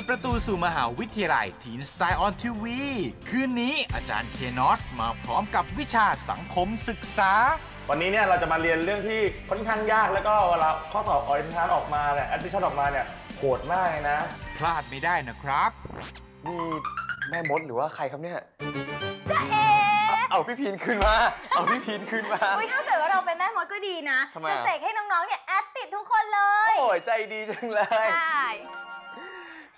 ดประตูสู่มหาวิทยาลัย Teen Style on TV คืนนี้อาจารย์เคนอสมาพร้อมกับวิชาสังคมศึกษา วันนี้เนี่ยเราจะมาเรียนเรื่องที่ค่อนข้างยากแล้วก็เวลาข้อสอบ origin ออกมาเนี่ยแอดมิชชั่นออกมาเนี่ยโหดมากเลยนะ พลาดไม่ได้นะครับนี่แม่มดหรือว่าใครครับเนี่ยจะเอเอาพี่พีนขึ้นมา เอาพี่พีนขึ้นมาอุ้ยถ้าเกิดว่าเราเป็นแม่มดก็ดีนะทำไมจะอะเสกให้น้องๆเนี่ยแอดติดทุกคนเลย โอ้ยใจดีจังเลย ใช่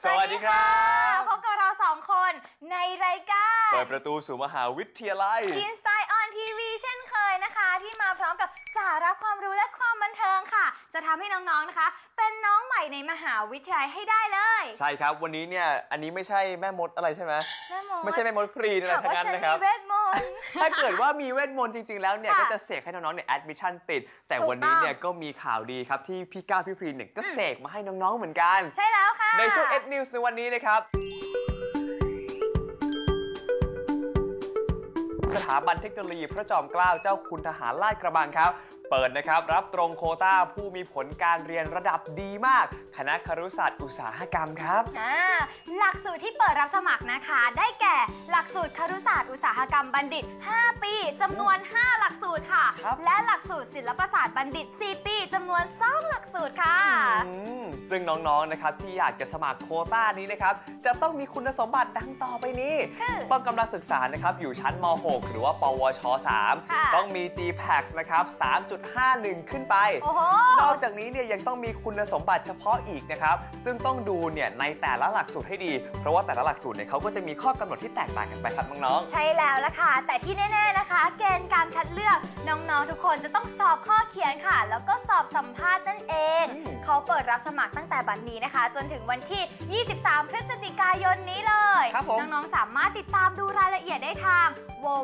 สวัสดีครับพบกับเราสองคนในรายการเปิดประตูสู่มหาวิทยาลัย Teen Styleไตล์ออนทีวีเช่นเคยนะคะ ที่มาพร้อมกับสาระความรู้และความบันเทิงค่ะ จะทำให้น้องๆนะคะ เป็นน้องใหม่ในมหาวิทยาลัยให้ได้เลย ใช่ครับวันนี้เนี่ยอันนี้ไม่ใช่แม่มดอะไรใช่ไหมแม่มดไม่ใช่แม่มดพรีนอะไรถามทั้งว่านั้นฉันนะครับมีเวทมนต์ ถ้าเกิดว่ามีเวทมนต์จริง ๆ แล้วเนี่ยค่ะก็จะเสกให้น้องๆเนี่ยแอดมิชชั่นติด แต่ถูกวันนี้ต้องเนี่ยก็มีข่าวดีครับที่พี่ก้าวพี่พรีนเนี่ยก็เสกมาให้น้องๆเหมือนกัน ใช่แล้วค่ะ ในช่วง Ed News ในวันนี้นะครับ สถาบันเทคโนโลยีพระจอมเกล้าเจ้าคุณทหารลาดกระบังครับ เปิดนะครับรับตรงโควต้าผู้มีผลการเรียนระดับดีมาก คณะครุศาสตร์อุตสาหกรรมครับอ่าหลักสูตรที่เปิดรับสมัครนะคะ ได้แก่หลักสูตรครุศาสตร์อุตสาหกรรมบัณฑิต 5 ปีจำนวน 5 หลักสูตรค่ะครับและหลักสูตรศิลปศาสตร์บัณฑิต 4 ปีจำนวน2หลักสูตรค่ะอืมซึ่งน้องๆนะครับที่อยากจะสมัครโควต้านี้นะครับจะต้องมีคุณสมบัติดังต่อไปนี้คือต้องกำลังศึกษานะครับอยู่ชั้นม .6 หรือว่า ปวชค่ะ3ต้องมี GPAX นะครับ 3.51 ขึ้นไปโอ้โหนอกจากนี้เนี่ยยังต้องมีคุณสมบัติเฉพาะอีกนะครับ ซึ่งต้องดูเนี่ยในแต่ละหลักสูตรให้ดี เพราะว่าแต่ละหลักสูตรเนี่ยเขาก็จะมีข้อกำหนดที่แตกต่างกันไปครับน้องใช่แล้วละค่ะ แต่ที่แน่ๆนะคะ เกณฑ์การคัดเลือกน้องๆ ทุกคนจะต้องสอบข้อเขียนค่ะ แล้วก็สอบสัมภาษณ์นั่นเอง เขาเปิดรับสมัครตั้งแต่บัดนนี้นะคะ จนถึงวันที่ 23 พฤศจิกายนนี้เลยครับผมน้องๆ สามารถติดตามดูรายละเอียดได้ทาง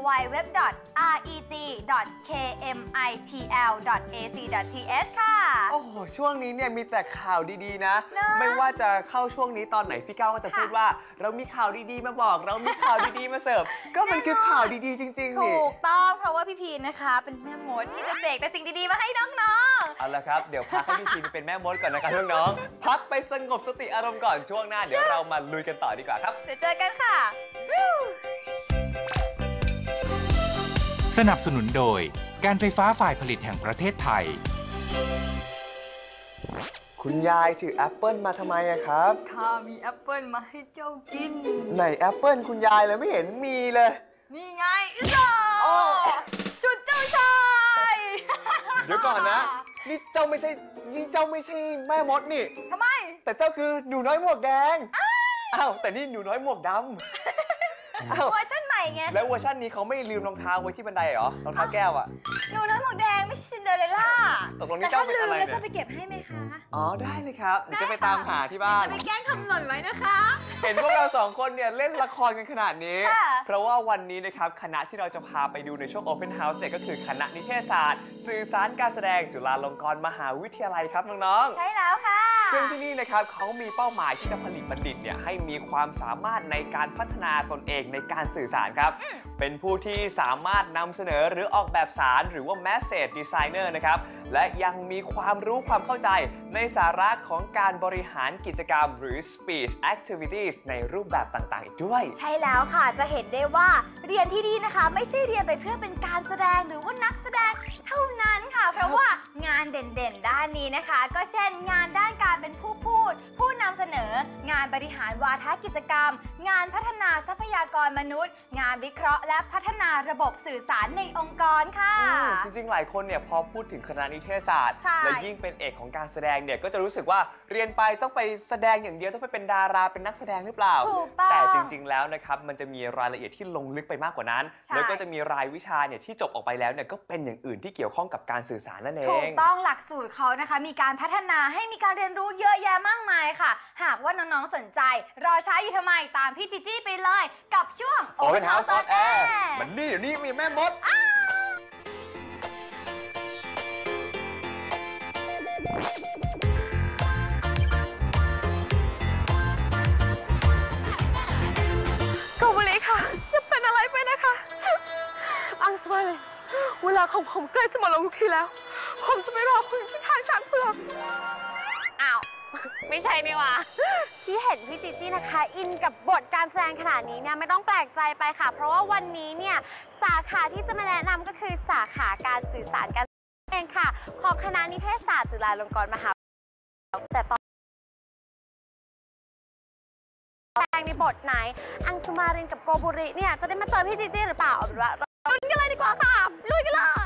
www.reg.kmitl.ac.th ค่ะๆโอ้โห ช่วงนี้เนี่ยมีแต่ข่าวดีๆนะนะไม่ว่าจะเข้าช่วงนี้ตอนไหนพี่ก้าวก็จะค่ะพูดว่า เรามีข่าวดีๆมาบอก เรามีข่าวดีๆมาเสิร์ฟ ก็มันคือข่าวดีๆจริงๆนี่ ถูกต้องเพราะว่าพี่พีนนะคะ เป็นแม่มดที่จะเสกแต่สิ่งดีๆมาให้น้องเอาละครับ เดี๋ยวพักให้พี่ทีมเป็นแม่มดก่อนนะครับน้องๆพักไปสงบสติอารมณ์ก่อนช่วงหน้า เดี๋ยวเรามาลุยกันต่อดีกว่าครับๆเดี๋ยวเจอกันค่ะ สนับสนุนโดย การไฟฟ้าฝ่ายผลิตแห่งประเทศไทย คุณยายถือแอปเปิลมาทำไมอะครับ ข้ามีแอปเปิลมาให้เจ้ากิน ไหนแอปเปิลคุณยายเลยไม่เห็นมีเลย นี่ไงจอโอ้ชุดเจ้าชาย เดี๋ยวก่อนนะ นี่เจ้าไม่ใช่นี่เจ้าไม่ใช่แม่มดนี่ ทำไม แต่เจ้าคือหนูน้อยหมวกแดง อ้าว แต่นี่หนูน้อยหมวกดำอ้าว เวอร์ชันใหม่ไง แล้วเวอร์ชันนี้เขาไม่ลืมรองเท้าไว้ที่บันไดเหรอ รองเท้าแก้วอะหนูน้อยหมวกแดงไม่ใช่ซินเดอเรลล่าตกลงนี่แต่ถ้าเจ้าเป็นลืมอะไรแล้วเนี่ยจะไปเก็บให้ไหมคะ อ๋อได้เลยครับเดี๋ยวจะไปตามหาที่บ้านจะไปแกล้งทำหล่นไว้นะคะ เห็นพวกเราสองคนเนี่ยเล่นละครกันขนาดนี้ ค่ะ เพราะว่าวันนี้นะครับคณะที่เราจะพาไปดูในช่วง Open House เนี่ยก็คือคณะนิเทศศาสตร์ สื่อสารการแสดงจุฬาลงกรณ์มหาวิทยาลัยครับน้องๆ ใช่แล้วค่ะ ซึ่งที่นี่นะครับเขามีเป้าหมายที่จะผลิตบัณฑิตเนี่ยให้มีความสามารถในการพัฒนาตนเองในการสื่อสารครับเป็นผู้ที่สามารถนำเสนอหรือออกแบบสารหรือว่า message designer นะครับ และยังมีความรู้ความเข้าใจในสาระของการบริหารกิจกรรมหรือ speech activities ในรูปแบบต่างๆ อีกด้วย ใช่แล้วค่ะจะเห็นได้ว่าเรียนที่นี่นะคะ ไม่ใช่เรียนไปเพื่อเป็นการแสดงหรือว่านักแสดงเท่านั้นค่ะ เพราะว่างานเด่นๆ ด้านนี้นะคะ ก็เช่น งานด้านการเป็นผู้พูด ผู้นำเสนอ งานบริหารวาทกิจกรรม งานพัฒนาทรัพยากรมนุษย์ งานวิเคราะห์และพัฒนาระบบสื่อสารในองค์กรค่ะอืมจริงๆ หลายคนเนี่ยพอพูดถึงคณะนิเทศศาสตร์ ใช่ และยิ่งเป็นเอกของการแสดงเนี่ยก็จะรู้สึกว่าเรียนไปต้องไปแสดงอย่างเดียวต้องไปเป็นดาราเป็นนักแสดงหรือเปล่า ถูกต้อง แต่จริงๆ แล้วนะครับมันจะมีรายละเอียดที่ลงลึกไปมากกว่านั้น ใช่ แล้วก็จะมีรายวิชาเนี่ยที่จบออกไปแล้วเนี่ยก็เป็นอย่างอื่นที่เกี่ยวข้องกับการสื่อสารนั่นเอถูงกต้องหลักสูตรเขานะคะ มีการพัฒนาให้มีการเรียนรู้เยอะแยะมากมายค่ะ หากว่าน้องๆสนใจ รอช้าอยู่ทำไมตามพี่จิจี้ไปเลย กับช่วง Open House on Air มัมันนี่เดี๋ยวนี้มีแม่มดโกบุริค่ะอย่าเป็นอะไรไปนะคะ อังสมาเลยเวลาของผมใกล้จะหมดลงทุกทีแล้ว ผมจะไม่รอคุณที่ทางช้างเผือกอ้าว ไม่ใช่นี่หว่าที่เห็นพี่จิจี้นะคะ อินกับบทการแสดงขนาดนี้เนี่ยไม่ต้องแปลกใจไปค่ะ เพราะว่าวันนี้เนี่ยสาขาที่จะมาแนะนำก็คือสาขาการสื่อสารการเองค่ะ ของคณะนิเทศศาสตร์จุฬาลงกรณ์มหาวิทยาลัยแต่ตอนแสดงในบทไหน อังสุมารินกับโกบุริเนี่ยจะได้มาเจอพี่จิจี้หรือเปล่าเอาเป็นว่าเราลุยกันเลยดีกว่าค่ะลุยกันเลย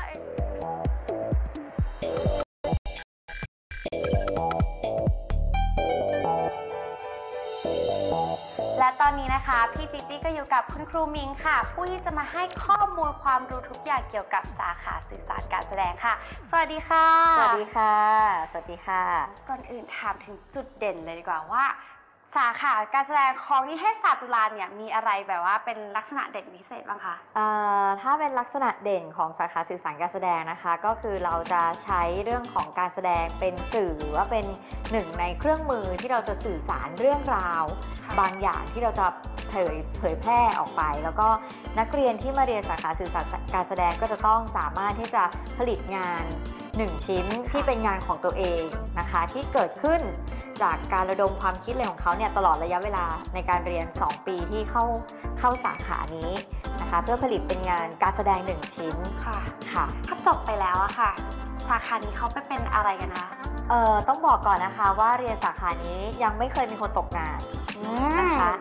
และตอนนี้นะคะ พี่จิจี้ก็อยู่กับคุณครูมิงค่ะ ผู้ที่จะมาให้ข้อมูลความรู้ทุกอย่างเกี่ยวกับสาขาสื่อสารการแสดงค่ะ สวัสดีค่ะ สวัสดีค่ะ สวัสดีค่ะ ก่อนอื่นถามถึงจุดเด่นเลยดีกว่าว่า สาขาการแสดงของนิเทศศาสตร์จุฬาเนี่ยมีอะไรแบบว่าเป็นลักษณะเด่นพิเศษบ้างคะเอ่อถ้าเป็นลักษณะเด่นของสาขาสื่อสารการแสดงนะคะ ก็คือเราจะใช้เรื่องของการแสดงเป็นสื่อหรือว่าเป็นหนึ่งในเครื่องมือที่เราจะสื่อสารเรื่องราว บางอย่างที่เราจะเผยเผยแพร่ออกไป แล้วก็นักเรียนที่มาเรียนสาขาสื่อสารการแสดงก็จะต้องสามารถที่จะผลิตงานหนึ่งชิ้นที่เป็นงานของตัวเองนะคะ ที่เกิดขึ้น จากการระดมความคิดเลยของเขาเนี่ยตลอดระยะเวลาในการเรียน 2 ปีที่เข้าเข้าสาขานี้นะคะ เพื่อผลิตเป็นงานการแสดงหนึ่งชิ้นค่ะค่ะถ้าจบไปแล้วอะค่ะ สาขานี้เขาไปเป็นอะไรกันนะ เอ่อต้องบอกก่อนนะคะว่าเรียนสาขานี้ยังไม่เคยมีคนตกงานนะคะ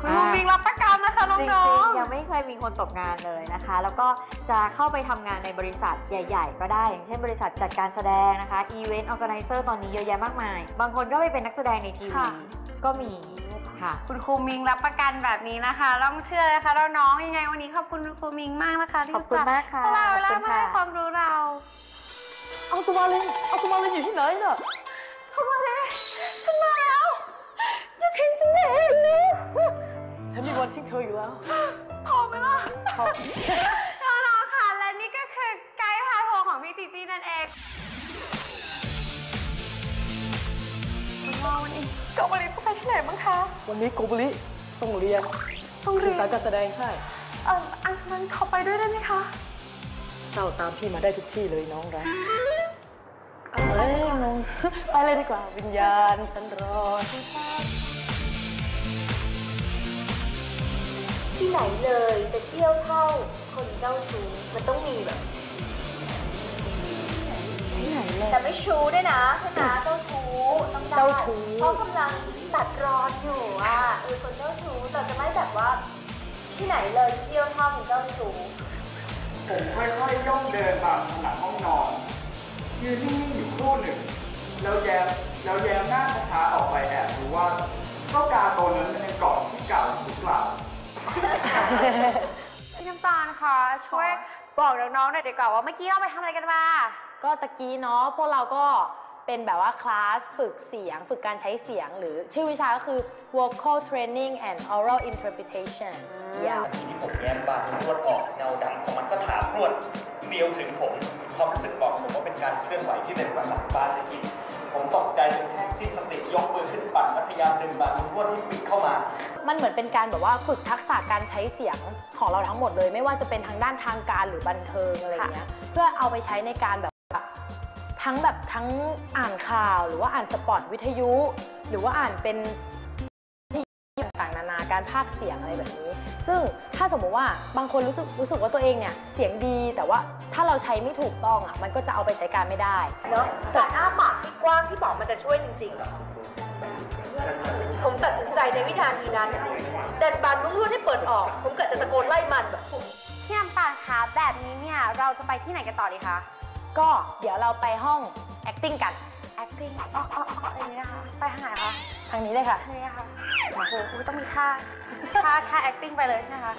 คุณครูมิงรับประกันนะคะน้จริองงๆยังไม่เคยมีคนตกงานเลยนะคะ แล้วก็จะเข้าไปทำงานในบริษัทใหญ่ ๆ ก็ได้ อย่างเช่นบริษัทจัดการแสดงนะคะ event organizer ตอนนี้เยอะแยะมากมาย บางคนก็ไปเป็นนักแสดงในทีวีก็มีค่ะ ๆคุณครูมิงรับประกันแบบนี้นะคะต้องเชื่อเลยค่ะแล้วน้องยังไงวันนี้ขอบคุณคุณครูมิงมากนะคะที่ขอบคุณมากค่ะสละเวลาขอบคุณมาค่ะ ให้ความรู้เรา อังสุมาลินอังสุมาลินอยู่ที่ไหนเนี่ยทำไมฉันมาแล้วอย่าทิ้งฉันเองนะฉันมีวันทิ้งเธออยู่แล้วพอไหมล่ะน้องๆค่ะและนี่ก็คือไกด์พาทัวร์ของพี่จีจี้นั่นเองว้าววันนี้เกาหลีไปที่ไหนบ้างคะ วันนี้โกบุริต้องเรียนต้องเรียนสื่อสารการแสดงใช่เอ่ออังสมันเขาไปด้วยได้ไหมคะ เจ้าตามพี่มาได้ทุกที่เลยน้องรักเอาเลยน้องไปเลยดีกว่าวิญญาณฉันรอที่ไหนเลยจะเที่ยวเท่าคนเจ้าชู้มันต้องมีแบบที่ไหนเลยแต่ไม่ชู้ด้วยนะใช่ไหมเจ้าชู้ต้องได้เจ้าชู้เพราะกำลังตัดร้อนอยู่อะเออคนเจ้าชู้แต่จะไม่แบบว่า ที่ไหนเลยเที่ยวเท่าคนเจ้าชู้ ผมค่อยๆย่องเดินตามผนังห้องนอนยืนนิ่งๆอยู่ครู่หนึ่ง แล้วแย้มแล้วแย้มหน้าช้าๆออกไปแอบดูว่าเจ้ากาตัวนั้นมันยังเกาะที่เก่าอยู่หรือเปล่า พี่น้ำตาลคะช่วยบอกน้องๆหน่อยดีกว่าว่าเมื่อกี้เราไปทำอะไรกันมา ก็ตะกี้เนาะพวกเราก็ เป็นแบบว่าคลาสฝึกเสียง ฝึกการใช้เสียง หรือชื่อวิชาก็คือ vocal training and oral interpretation ยาวทีนี้ผมแย้มบานรวดออกเงาดำของมันก็ถามรวดเดียวถึงผมความรู้สึกบอกผมว่าเป็นการเคลื่อนไหวที่เป็นประสาทบาสกิจผมตกใจจนแทบสิ้นสติยกมือขึ้นปั่นและพยายามดึงบานรวดที่ปิดเข้ามา มันเหมือนเป็นการแบบว่าฝึกทักษะการใช้เสียงของเราทั้งหมดเลย ไม่ว่าจะเป็นทางด้านทางการหรือบันเทิงอะไรอย่างเงี้ยเพื่อเอาไปใช้ในการแบบว่า ทั้งแบบทั้งอ่านข่าว หรือว่าอ่านสปอตวิทยุ หรือว่าอ่านเป็นต่างๆนานาการพากย์เสียงอะไรแบบนี้ ซึ่งถ้าสมมติว่าบางคนรู้สึกรู้สึกว่าตัวเองเนี่ยเสียงดีแต่ว่าถ้าเราใช้ไม่ถูกต้องอะมันก็จะเอาไปใช้การไม่ได้เนาะแต่อ้าปากที่กว้างที่บอกมันจะช่วยจริงๆเหรอผมตัดสินใจในวินาทีนั้นเด่นบานมุ้งลวดให้เปิดออก ผมเกิดจะตะโกนไล่มันแบบผมพี่น้ำตาลคะแบบนี้เนี่ยเราจะไปที่ไหนกันต่อดีคะ ก็เดี๋ยวเราไปห้อง acting กัน acting อ๋ออ๋ออ๋ออย่างนี้นะคะ ไปทางไหนคะทางนี้เลยค่ะใช่ไหมคะโอ้โหคุณต้องมีท่า ท่า ท่า acting ไปเลยใช่ไหมคะ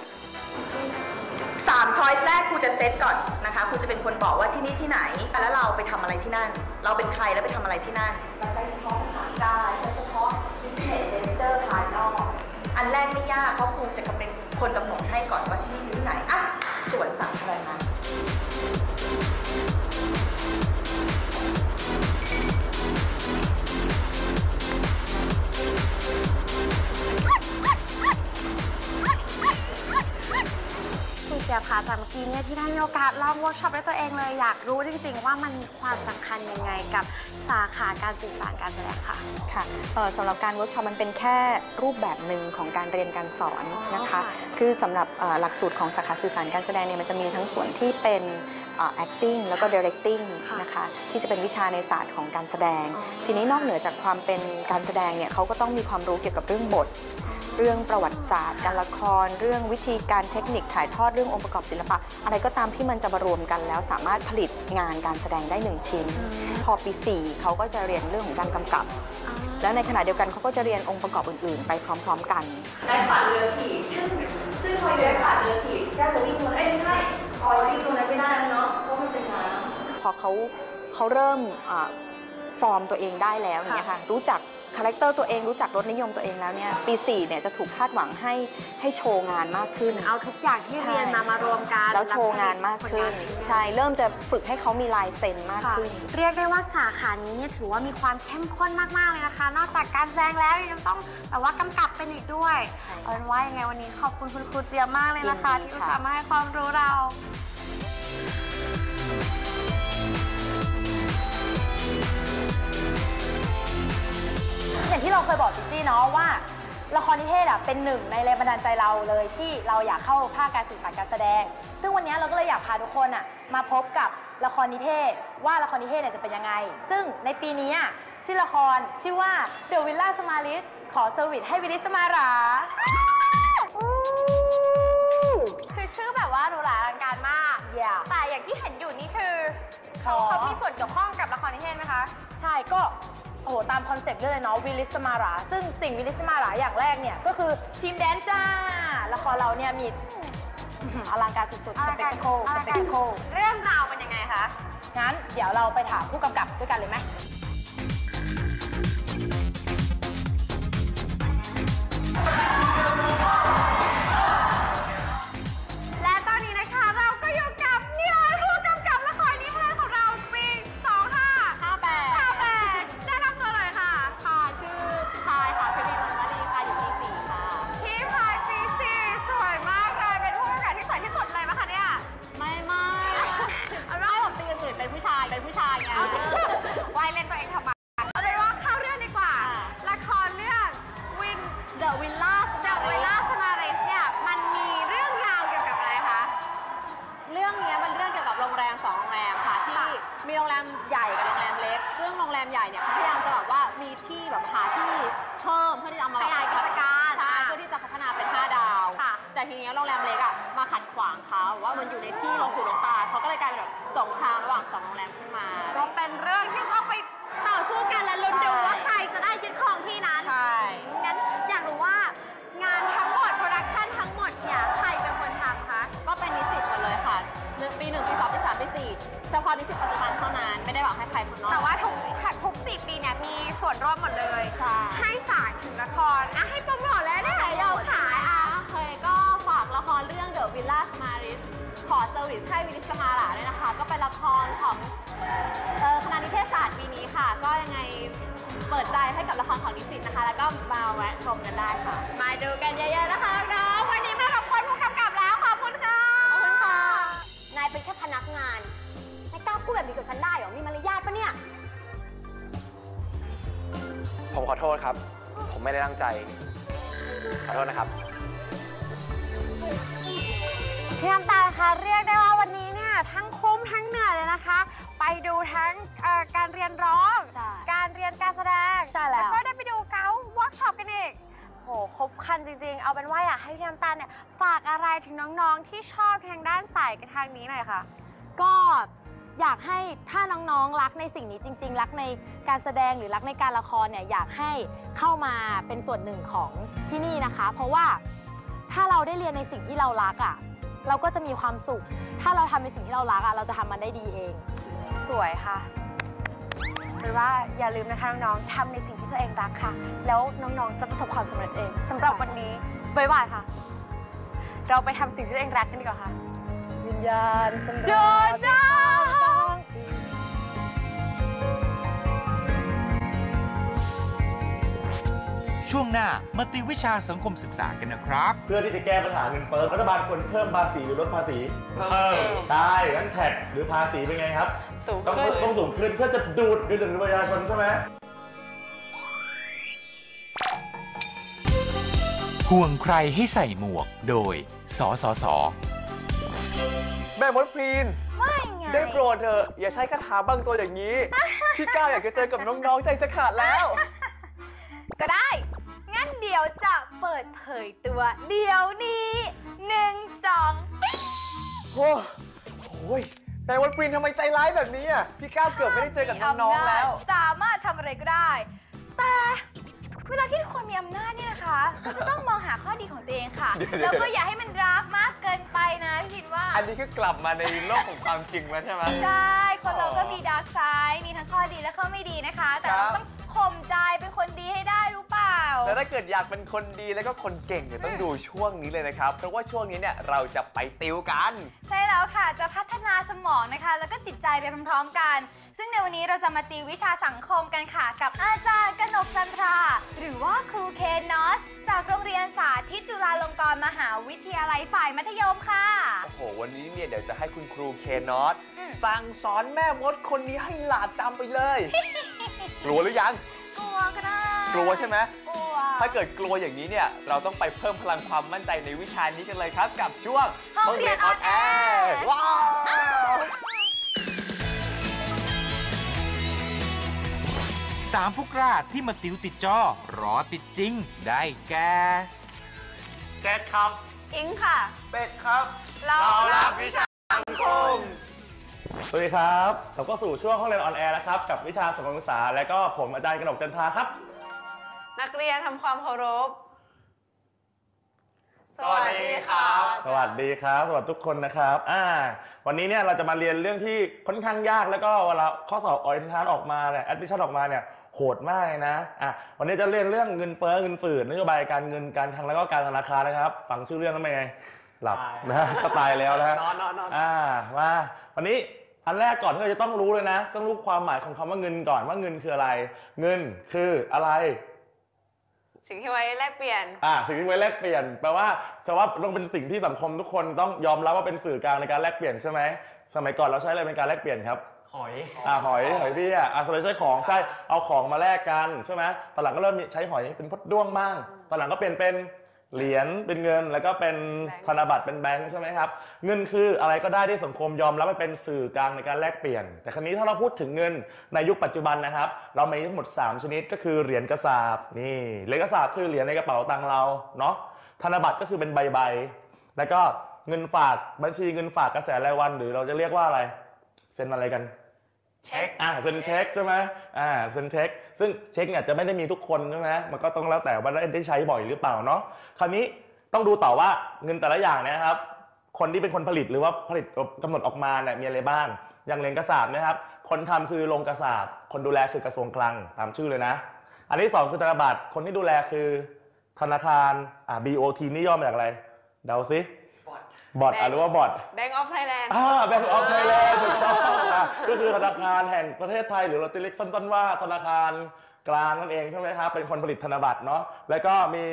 สามช้อยส์แรกครูจะเซตก่อนนะคะครูจะเป็นคนบอกว่าที่นี่ที่ไหน แล้วเราไปทำอะไรที่นั่น เราเป็นใครแล้วไปทำอะไรที่นั่น เราใช้เฉพาะภาษากายใช้เฉพาะ business gesture ภายนอก อันแรกไม่ยากเพราะครูจะเป็นคนกำหนดให้ เจี๊ยบคะจากเมื่อกี้เนี่ยที่ได้มีโอกาสลองเวิร์กช็อปด้วยตัวเองเลย อยากรู้จริงๆ ว่ามันมีความสำคัญยังไงกับสาขาการสื่อสารการแสดงค่ะ ค่ะเอ่อสำหรับการเวิร์กช็อปมันเป็นแค่รูปแบบหนึ่งของการเรียนการสอนนะคะ อ๋อค่ะคือสำหรับเอ่อหลักสูตรของสาขาสื่อสารการแสดงเนี่ยมันจะมีทั้งส่วนที่เป็นเอ่อ acting แล้วก็ directing นะคะที่จะเป็นวิชาในศาสตร์ของการแสดงทีนี้นอกเหนือจากความเป็นการแสดงเนี่ยเขาก็ต้องมีความรู้เกี่ยวกับเรื่องบท เรื่องประวัติศาสตร์ การละคร เรื่องวิธีการเทคนิคถ่ายทอดเรื่ององค์ประกอบศิลปะ อะไรก็ตามที่มันจะมารวมกันแล้วสามารถผลิตงานการแสดงได้หนึ่งชิ้น พอปี4เขาก็จะเรียนเรื่องของการกำกับ แล้วในขณะเดียวกันเขาก็จะเรียนองค์ประกอบอื่น ๆ ไปพร้อม ๆ กันได้ผ่านเรือถีบซึ่งซึ่งพอได้ผ่านเรือถีบแจ้จะวิ่งตรงนั้นเอ้ยไม่ใช่ออยวิ่งตรงนั้นไม่ได้แล้วเนาะเพราะมันเป็นน้ำพอเขาเขาเริ่มอาฟอร์มตัวเองได้แล้วอย่างเงี้ยค่ะรู้จัก character ตัวเองรู้จักรสนิยมตัวเองแล้วเนี่ยปี4เนี่ยจะถูกคาดหวังให้ให้โชว์งานมากขึ้น เอาทุกอย่างที่เรียนมามารวมกันแล้วโชว์งานมากขึ้น ใช่เริ่มจะฝึกให้เขามีลายเซ็นมากค่ะขึ้น เรียกได้ว่าสาขานี้เนี่ยถือว่ามีความเข้มข้นมากๆเลยนะคะ นอกจากการแสดงแล้วยังต้องแบบว่ากำกับเป็นอีกด้วยเอาเป็นว่ายังไงวันนี้ขอบคุณคุณครูเจี๊ยบมากเลยนะคะยินดีที่อุตค่ะส่าห์มาให้ความรู้เรา อย่างที่เราเคยบอกจิจี้เนาะว่าละครนิเทศอะเป็นหนึ่งในแรงบันดาลใจเราเลยที่เราอยากเข้าภาคการสื่อสารการแสดง ซึ่งวันนี้เราก็เลยอยากพาทุกคนอะมาพบกับละครนิเทศว่าละครนิเทศเนี่ยจะเป็นยังไง ซึ่งในปีนี้อะชื่อละครชื่อว่า The Villa Smaris ขอเซอร์วิสให้วินิสมาราคือชื่อแบบว่าหรูหราอลังการมากอย่าแต่อย่างที่เห็นอยู่นี่คือเขาอ๋อเขามีส่วนเกี่ยวข้องกับละครนิเทศไหมคะ ใช่ก็ โอ้โหตามคอนเซ็ปต์เลยเนาะวิลิสมาราซึ่งสิ่งวิลิสมาราอย่างแรกเนี่ย ก็คือทีมแดนจ้าละครเราเนี่ยมีอื้อหืออลังการสุดๆสอลังเปการกโคอสลังเปการกโคเรื่องราวเป็นยังไงคะ งั้นเดี๋ยวเราไปถามผู้กำกับด้วยกันเลยไหม ดใจให้กับละครของนิสิตนะคะ แล้วก็มาแวะชมกันได้ค่ะ มาดูกันเยอะๆนะคะน้องๆวันนี้มารบกวนผู้กำกับแล้วขอบคุณค่ะ ขอบคุณค่ะ นายเป็นแค่พนักงาน นายกล้าพูดแบบนี้กับฉันได้เหรอ มีมารยาทปะเนี่ย ผมขอโทษครับ ผมไม่ได้ตั้งใจ ขอโทษนะครับพี่น้ำตาลคะเรียกได้ว่าวันนี้เนี่ยทั้งคุ้มทั้งเหนื่อยเลยนะคะ ไปดูทั้งเอ่อการเรียนร้อง การเรียนการแสดงใช่แล้ว ก็ได้ไปดูการเวิร์กช็อปกันอีกโหครบครันจริงๆ เอาเป็นว่าอยากให้พี่น้ำตาลเนี่ยฝากอะไรถึงน้องๆที่ชอบทางด้านสายทางนี้หน่อยค่ะ ก็อยากให้ถ้าน้องๆ รักในสิ่งนี้จริง ๆ รักในการแสดงหรือรักในการละครเนี่ยอยากให้เข้ามาเป็นส่วนหนึ่งของที่นี่นะคะ เพราะว่าถ้าเราได้เรียนในสิ่งที่เรารักอะ่ะเราก็จะมีความสุข ถ้าเราทำในสิ่งที่เรารักอะ่ะเราจะทำมันได้ดีเอง สวยค่ะ หรือว่าอย่าลืมนะคะน้องๆทำในสิ่งที่ตัวเองรักค่ะ แล้วน้องๆจะประสบความสำเร็จเองสำหรับวันนี้บ๊ายบายค่ะ เราไปทำสิ่งที่ตัวเองรักกันดีกว่าค่ะ วิญญาณสันโดดานจ้า ช่วงหน้ามาติววิชาสังคมศึกษากันนะครับ เพื่อที่จะแก้ปัญหาเงินเฟ้อรัฐบาลควรเพิ่มภาษีหรือลดภาษีเพิ่มใช่งั้นแท็กหรือภาษีเป็นไงครับสูงต้องขึ้นต้องสูงขึ้นเพื่อจะดูดเงินเดือนประชาชนใช่ไหมห่วงใครให้ใส่หมวกโดย สสส แม่มดพรีนว่าไงได้โปรดเถอะอย่าใช้คาถาบางตัวอย่างนี้ พี่ก้าวอยากจะเจอกับน้องๆใจจะขาดแล้ว ก็ได้ งั้นเดี๋ยวจะเปิดเผยตัวเดี๋ยวนี้หนึ่งสองโอ้โหยแม่มดพรีนทำไมใจร้ายแบบนี้อะ พี่ก้าวเกือบไม่ได้เจอกับน้องๆแล้ว สามารถทำอะไรก็ได้ แต่ เวลาที่คนมีอำนาจนี่นะคะ ก็จะต้องมองหาข้อดีของตัวเองค่ะเดี๋ยวๆแล้วก็อย่าให้มันรักมากเกินไปนะพี่คิดว่า อันนี้ก็กลับมาในโลกของความจริงแล้วใช่ไหมใช่ คนเราก็มี dark side มีทั้งข้อดีและข้อไม่ดีนะคะ แต่ครัเราบต้องข่มใจเป็นคนดีให้ได้รู้เปล่าแล้วถ้าเกิดอยากเป็นคนดีแล้วก็คนเก่งเนี่ยต้องดูช่วงนี้เลยนะครับ เพราะว่าช่วงนี้เนี่ยเราจะไปติวกัน ใช่แล้วค่ะ จะพัฒนาสมองนะคะ แล้วก็จิตใจไปพร้อมๆกัน ซึ่งในวันนี้เราจะมาติววิชาสังคมกันค่ะ กับอาจารย์กนกจันทราห รือว่าครูเคนนอสจากโรงเรียนสาธิตจุฬาลงกรณ์มหาวิทยาลัยฝ่ายมัธยมค่ะ โอ้โห วันนี้เนี่ยเดี๋ยวจะให้คุณครูเคนอสอืม สั่งสอนแม่มดคนนี้ให้หลาดจำไปเลย กลัวหรือยัง กลัวก็ได้กลัวใช่ไหม กลัวถ้าเกิดกลัวอย่างนี้เนี่ย เราต้องไปเพิ่มพลังความมั่นใจในวิชานี้กันเลยครับ กับช่วงห้องเรียนออนแอร์ว้าว สามผู้กล้าที่มาติวติดจอ รอติดจริง ได้แก่แจ๊ดครับ อิงค่ะ เป็ดครับ เรารักวิชาสังคม สวัสดีครับเราก็สู่ช่วงห้องเรียน on air นะครับ กับวิชาสังคมศึกษา และก็ผมอาจารย์กนกจันทราครับ นักเรียนทำความเคารพ สวัสดีครับ สวัสดีครับ สวัสดีทุกคนนะครับ อ่า วันนี้เนี่ยเราจะมาเรียนเรื่องที่ค่อนข้างยากแล้วก็เวลาข้อสอบ O-NET ออกมาเนี่ย admission ออกมาเนี่ย โหดมากเลยนะอะวันนี้จะเรียนเรื่องเงินเฟ้อเงินฝืดนโยบายการเงินการคลังแล้วก็การธนาคารนะครับ ฟังชื่อเรื่องแล้วเป็นไง หลับนะก็ตายแล้วนะนอนนอนนอนอ่ามาวันนี้อันแรกก่อนที่เราจะต้องรู้เลยนะ ต้องรู้ความหมายของคำว่าเงินก่อนว่าเงินคืออะไร เงินคืออะไรสิ่งที่ไว้แลกเปลี่ยน อ่า สิ่งที่ไว้แลกเปลี่ยน แปลว่าแสดงว่าต้องเป็นสิ่งที่สังคมทุกคนต้องยอมรับว่าเป็นสื่อกลางในการแลกเปลี่ยนใช่ไหม สมัยก่อนเราใช้อะไรเป็นการแลกเปลี่ยนครับ หอย อ่าหอยหอยพี่อะอ่าสมัยใช้ของใช่เอาของมาแลกกันใช่ไหมตอนหลังก็เริ่มมีใช้หอยเป็นพดด้วงบ้างตอนหลังก็เปลี่ยนเป็นเหรียญเป็นเงินแล้วก็เป็นธนบัตรเป็นแบงค์ใช่ไหมครับเงินคืออะไรก็ได้ที่สังคมยอมรับว่าเป็นสื่อกลางในการแลกเปลี่ยน แต่ครั้นี้ถ้าเราพูดถึงเงินในยุคปัจจุบันนะครับ เรามีทั้งหมด 3 ชนิดก็คือเหรียญกระสาบนี่เหรียญกระสาบคือเหรียญในกระเป๋าตังค์เราเนาะธนบัตรก็คือเป็นใบใบๆแล้วก็เงินฝากบัญชีเงินฝากกระแสรายวัน หรือเราจะเรียกว่าอะไรเซ็นอะไรกัน เช็ค อ่าเซ็นเช็คใช่ไหมอ่าเซ็นเช็ค ซึ่งเช็คเนี่ยจะไม่ได้มีทุกคนใช่ไหมมันก็ต้องแล้วแต่ว่าได้ใช้บ่อยหรือเปล่าเนาะคราวนี้ต้องดูต่อว่าเงินแต่ละอย่างเนะครับ คนที่เป็นคนผลิตหรือว่าผลิตกำหนดออกมาเนี่ยมีอะไรบ้าง อย่างเหรียญกระสาบนะครับ คนทำคือโรงกระสาบคนดูแลคือกระทรวงคลังตามชื่อเลยนะ อันที่สองคือธนบัตรคนที่ดูแลคือธนาคารอ่า BOT นี่ย่อมาจากอะไรเดาซิ บอทอะหรือว่าบอท Bank of Thailand อ่าแบงก์ออฟไทยแลนด์ถูกต้องอะก็คือธนาคารแห่งประเทศไทยหรือเราจะเรียกสั้นๆว่าธนาคารกลางนั่นเองใช่ไหมครับเป็นคนผลิตธนบัตรเนาะแล้วก็มี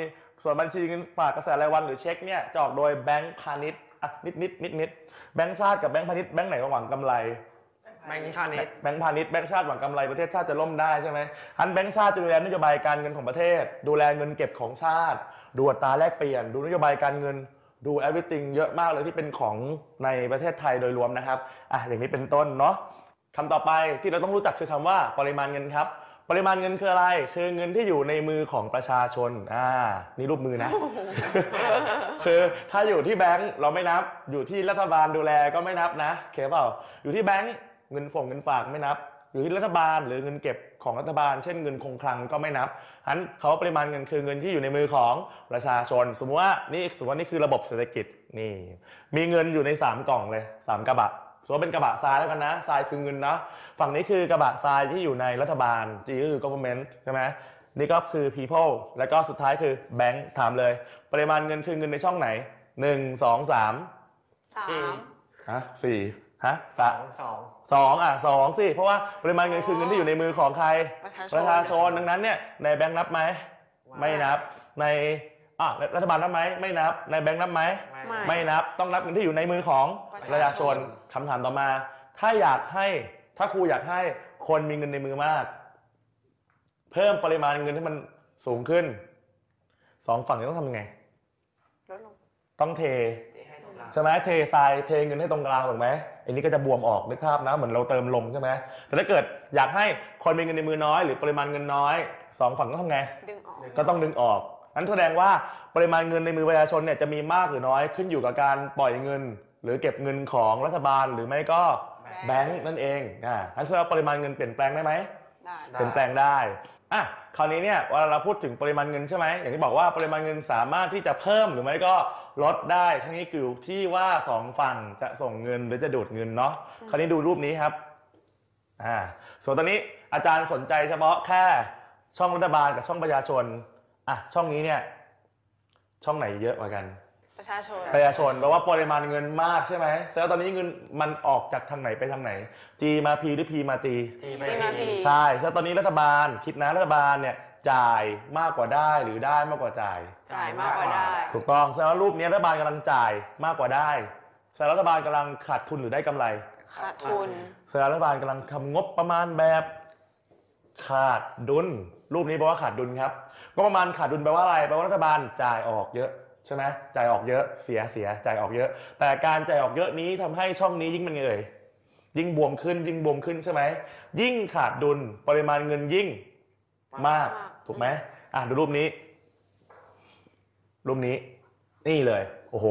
ส่วนบัญชีเงินฝากกระแสรายวันหรือเช็คเนี่ยจะออกโดยแบงก์พาณิชย์อะนิดนิดนิดนิดๆแบงก์ชาติกับแบงก์พาณิชย์แบงก์ไหนหวังกำไร แบงค์พาณิชย์แบงก์พาณิชย์แบงก์ชาติหวังกำไรประเทศชาติจะล่มได้ใช่ไหมอันแบงก์ชาติจะดูแลนโยบายการเงินของประเทศ ดูแลเงินเก็บของชาติ ดูอัตราแลกเปลี่ยน ดูนโยบายการเงิน ดู everything เยอะมากเลยที่เป็นของในประเทศไทยโดยรวมนะครับอะอย่างนี้เป็นต้นเนาะคำต่อไปที่เราต้องรู้จักคือคำว่าปริมาณเงินครับ ปริมาณเงินคืออะไร คือเงินที่อยู่ในมือของประชาชนอ่านี่รูปมือนะ คือถ้าอยู่ที่แบงก์เราไม่นับ อยู่ที่รัฐบาลดูแลก็ไม่นับนะเข้าเปล่าอยู่ที่แบงก์เงินฝงเงินฝากไม่นับ อยู่ที่รัฐบาลหรือเงินเก็บของรัฐบาล เช่นเงินคงคลังก็ไม่นับฉะนั้นเขาว่าปริมาณเงินคือเงินที่อยู่ในมือของประชาชน สมมติว่านี่สมมติว่านี่คือระบบเศรษฐกิจนี่ มีเงินอยู่ใน 3 กล่องเลย 3 กระบะสมมติว่าเป็นกระบะทรายแล้วกันนะทรายคือเงินนะฝั่งนี้คือกระบะทรายที่อยู่ในรัฐบาล G ก็คือ government ใช่ไหมนี่ก็คือ people แล้วก็สุดท้ายคือ bank ถามเลย ปริมาณเงินคือเงินในช่องไหน 1 2 3 สาม ฮะสี่ ฮะสามสองสองอะสองสิ เพราะว่าปริมาณเงินคือเงินที่อยู่ในมือของใครประชาชนประชาชนดังนั้นเนี่ยในแบงค์นับไหม ไม่นับในอะรัฐบาลนับไหมไม่นับ ในแบงค์นับไหมไม่ไม่นับต้องนับเงินที่อยู่ในมือของปประระชาชาชชนนคำถามต่อมา ถ้าอยากให้ถ้าครูอยากให้คนมีเงินในมือมาก เพิ่มปริมาณเงินให้มันสูงขึ้นสองฝั่งนี้ต้องทำยังไงลดลงต้องเท ใช่ไหมเททรายเทเงินให้ตรงกลางถูกไหมอันนี้ก็จะบวมออกนึกภาพนะเหมือนเราเติมลมใช่ไหมแต่ถ้าเกิดอยากให้คนมีเงินในมือน้อย หรือปริมาณเงินน้อยสองฝั่งต้องทำไงดึงออก ก็ต้องดึงออกนั้นแสดงว่าปริมาณเงินในมือประชาชนเนี่ยจะมีมากหรือน้อยขึ้นอยู่กับการปล่อยเงิน หรือเก็บเงินของรัฐบาลหรือไม่ก็แบงก์นั่นเองอ่านั้นแสดงว่าปริมาณเงินเปลี่ยนแปลงได้ไหมได้เปลี่ยนแปลงได้อะคราวนี้เนี่ยเวลาเราพูดถึงปริมาณเงินใช่ไหมอย่างที่บอกว่าปริมาณเงินสามารถที่จะเพิ่มหรือไม่ก็ ลดได้ทั้งนี้คืออยู่ที่ว่าสองฝั่งจะส่งเงินหรือจะดูดเงินเนาะคราวนี้ดูรูปนี้ครับอ่าส่วนตอนนี้อาจารย์สนใจเฉพาะแค่ช่องรัฐบาลกับช่องประชาชนอะช่องนี้เนี่ย ช่องไหนเยอะกว่ากัน ประชาชน ประชาชนแปลว่าปริมาณเงินมากใช่ไหมแล้วตอนนี้เงินมันออกจากทางไหนไปทางไหน G มา P หรือ P มา G G มา P ใช่แล้วตอนนี้รัฐบาลคิดนะรัฐบาลเนี่ย จ่ายมากกว่าได้หรือได้มากกว่าจ่าย จ่ายมากกว่าได้ ถูกต้องแสดงว่ารูปนี้รัฐบาลกำลังจ่ายมากกว่าได้แสดงว่ารัฐบาลกำลังขาดทุนหรือได้กำไรขาดทุน แสดงว่ารัฐบาลกำลังทำงบประมาณแบบขาดดุลรูปนี้แปลว่าขาดดุลครับงบประมาณขาดดุลแปลว่าอะไรแปลว่ารัฐบาลจ่ายออกเยอะใช่ไหมจ่ายออกเยอะเสียเสียจ่ายออกเยอะ แต่การจ่ายออกเยอะนี้ทำให้ช่องนี้ยิ่งเป็นไงเอ่ยยิ่งบวมขึ้นยิ่งบวมขึ้นใช่ไหมยิ่งขาดดุลปริมาณเงินยิ่งมาก ถูกไหมอะดูรูปนี้ รูปนี้ นี่เลย โอ้โห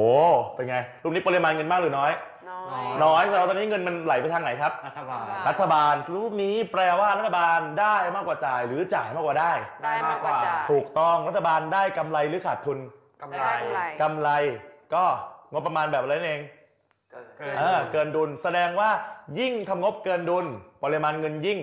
เป็นไง รูปนี้ปริมาณเงินมากหรือน้อย น้อย น้อยแต่ว่าตอนนี้เงินมันไหลไปทางไหนครับ รัฐบาล รัฐบาลรูปนี้แปลว่ารัฐบาลได้มากกว่าจ่าย หรือจ่ายมากกว่าได้ ได้มากกว่าจ่าย ถูกต้องรัฐบาลได้กำไรหรือขาดทุนกำได้ไรกำไร กำไร ก็งบประมาณแบบอะไรนั่นเองเกิน เออเกินดุลแสดงว่ายิ่งทำงบเกินดุลปริมาณเงินยิ่ง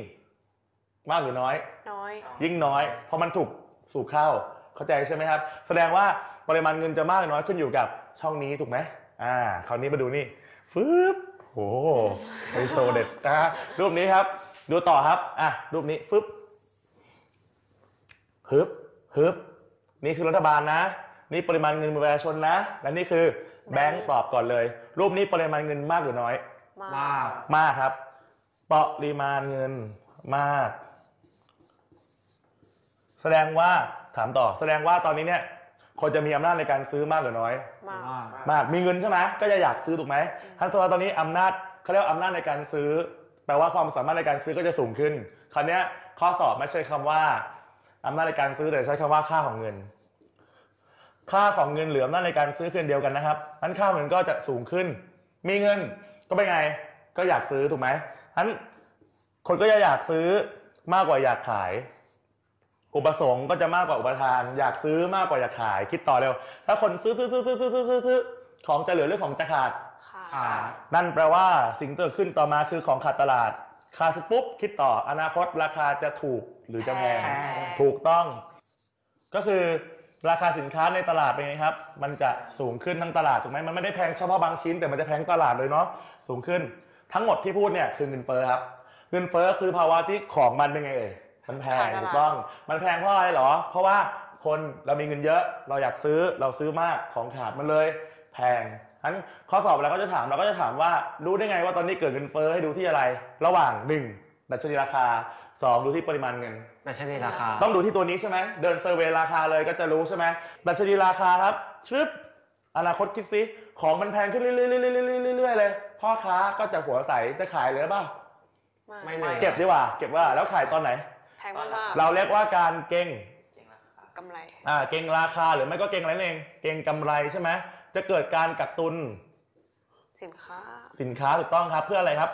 มากหรือน้อย น้อย ยิ่งน้อย เพราะมันถูกสูบเข้าเข้าใจใช่ไหมครับ แสดงว่าปริมาณเงินจะมากหรือน้อยขึ้นอยู่กับช่องนี้ถูกไหมอ่า คราวนี้มาดูนี่ฟึบโอ้โหไฮโซเด็ดนะฮะรูปนี้ครับ ดูต่อครับ อะ รูปนี้ฟึบฮึบฮึบนี่คือรัฐบาลนะ นี่ปริมาณเงินประชาชนนะ และนี่คือแบงก์ตอบก่อนเลย รูปนี้ปริมาณเงินมากหรือน้อย มาก มากครับ ปริมาณเงินมาก แสดงว่าถามต่อ แสดงว่าตอนนี้เนี่ยคนจะมีอำนาจในการซื้อมากหรือน้อย มากมากมีเงินใช่ไหมก็จะอยากซื้อถูกไหมทั้งตัวตอนนี้อำนาจเขาเรียกว่าอำนาจในการซื้อ แปลว่าความสามารถในการซื้อก็จะสูงขึ้น คราวเนี้ยข้อสอบไม่ใช่คำว่าอำนาจในการซื้อแต่ใช้คำว่าค่าของเงิน ค่าของเงินเหลืออำนาจในการซื้อคืนเดียวกันนะครับนั้นค่าเงินก็จะสูงขึ้น มีเงินก็เป็นไงก็อยากซื้อถูกไหมนั้นคนก็จะอยากซื้อมากกว่าอยากขาย อุปสงค์ก็จะมากกว่าอุปทาน อยากซื้อมากกว่าอยากขาย คิดต่อเร็ว ถ้าคนซื้อซื้อซื้อซื้อซื้อซื้อซื้อซื้อของจะเหลือหรือของจะขาดค่ะนั่นแปลว่าสิ่งที่เกิดขึ้นต่อมาคือของขาดตลาดขาดเสร็จปุ๊บคิดต่ออนาคตราคาจะถูกหรือจะแพงแพงถูกต้อง ก็คือราคาสินค้าในตลาดเป็นไงครับ มันจะสูงขึ้นทั้งตลาดถูกไหมมันไม่ได้แพงเฉพาะบางชิ้น แต่มันจะแพงตลาดเลยเนาะสูงขึ้น ทั้งหมดที่พูดเนี่ยคือเงินเฟ้อครับ เงินเฟ้อคือภาวะที่ของมันเป็นไงเอ่ย มันแพงขาดตลาด ถูกต้อง มันแพงเพราะอะไรเหรอ เพราะว่าคนเรามีเงินเยอะ เราอยากซื้อเราซื้อมากของขาดมันเลย แพงทั้นข้อสอบเราก็จะถามเราก็จะถามว่ารู้ได้ไงว่าตอนนี้เกิดเงินเฟ้อให้ดูที่อะไร ระหว่าง 1. ดัชนีราคา 2. ดูที่ปริมาณเงิน ดัชนีราคา ต้องดูที่ตัวนี้ใช่ไหมเดินเซอร์เวย์ราคาเลยก็จะรู้ใช่ไหมดัชนีราคาครับชึบอนาคตคิดซิของมันแพงขึ้นเรื่อยๆเรื่อยๆเรื่อยๆเลย พ่อค้าก็จะหัวใสจะขายเลยเปล่าไม่ ไม่ เก็บดีกว่า เก็บว่าแล้วขายตอนไหนแพงมากเราเรียกว่าการเก่งๆกำไร อ่าเก่งราคาหรือไม่ก็เก่งอะไรนั่นเอง เก่งกำไรใช่ไหมจะเกิดการกักตุนสินค้า สินค้าถูกต้องครับ เพื่ออะไรครับ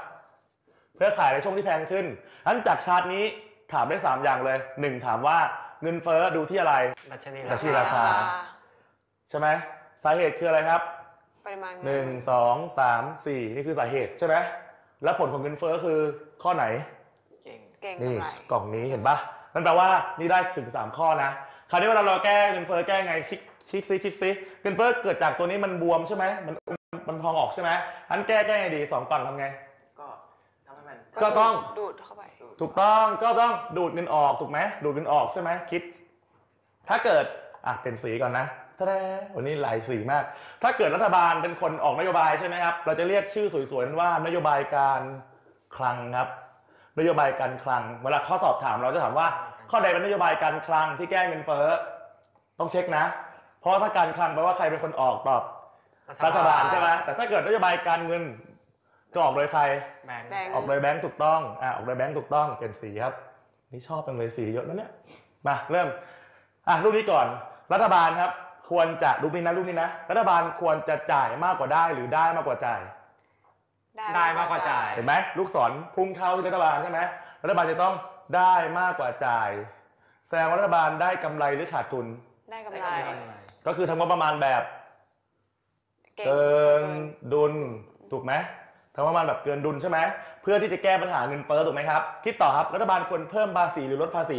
เพื่อขายในช่วงที่แพงขึ้นอันจากชาร์ตนี้ถามได้ 3 อย่างเลย 1 ถามว่าเงินเฟ้อดูที่อะไร ดัชนีดัชนีราคา ใช่ไหมสาเหตุคืออะไรครับ ปริมาณหเงินึ่งสองสามสี่นี่คือสาเหตุใช่ไหมแล้วผลของเงินเฟ้อคือข้อไหน เก่งนี่กำไรกล่องนี้เห็นปะนั่นแปลว่านี่ได้ถึง 3 ข้อนะ คราวนี้เวลาเราแก้เงินเฟ้อแก้ไงชิคชิคซิชิคซิเงินเฟ้อเกิดจากตัวนี้มันบวมใช่ไหมมันมันพองออกใช่ไหมอันแก้แก้ไงดีสองฝั่งทำไง ก็ทำให้มันก็ต้อง ดูดเข้าไป ถูกต้องก็ต้องดูดเงินออกถูกไหมดูดเงินออกใช่ไหมคิด ถ้าเกิดอะเป็นสีก่อนนะทะแดวันนี้หลายสีมาก ถ้าเกิดรัฐบาลเป็นคนออกนโยบายใช่ไหมครับ เราจะเรียกชื่อสวยๆว่านโยบายการคลังครับ นโยบายการคลัง เวลาข้อสอบถามเราจะถามว่า ข้อใดเป็นนโยบายการคลังที่แก้เงินเฟ้อต้องเช็คนะ เพราะถ้าการคลังแปลว่าใครเป็นคนออกตอบรัฐบาลใช่ไหมแต่ถ้าเกิดนโยบายการเงินจะออกโดยใครแบงค์แบงค์ออกโดยแบงค์ถูกต้องอ่าออกโดยแบงค์ถูกต้องเป็นสีครับ นี่ชอบเป็นเลยสีเยอะนะเนี่ยมาเริ่มอะรูปนี้ก่อน รัฐบาลครับ ควรจะรูปนี้นะรูปนี้นะ รัฐบาลควรจะจ่ายมากกว่าได้หรือได้มากกว่าจ่าย ได้มากกว่าจ่าย เห็นไหมลูกศรพุ่งเข้าที่รัฐบาลใช่ไหมรัฐบาลจะต้องได้มากกว่าจ่าย แสดงว่ารัฐบาลได้กำไรหรือขาดทุน ได้กำไร ก็คือทำงบประมาณแบบเก่งเกินดุลถูกไหมทำงบประมาณแบบเกินดุลใช่ไหมเพื่อที่จะแก้ปัญหาเงินเฟ้อถูกไหมครับคิดต่อครับรัฐบาลควรเพิ่มภาษีหรือลดภาษี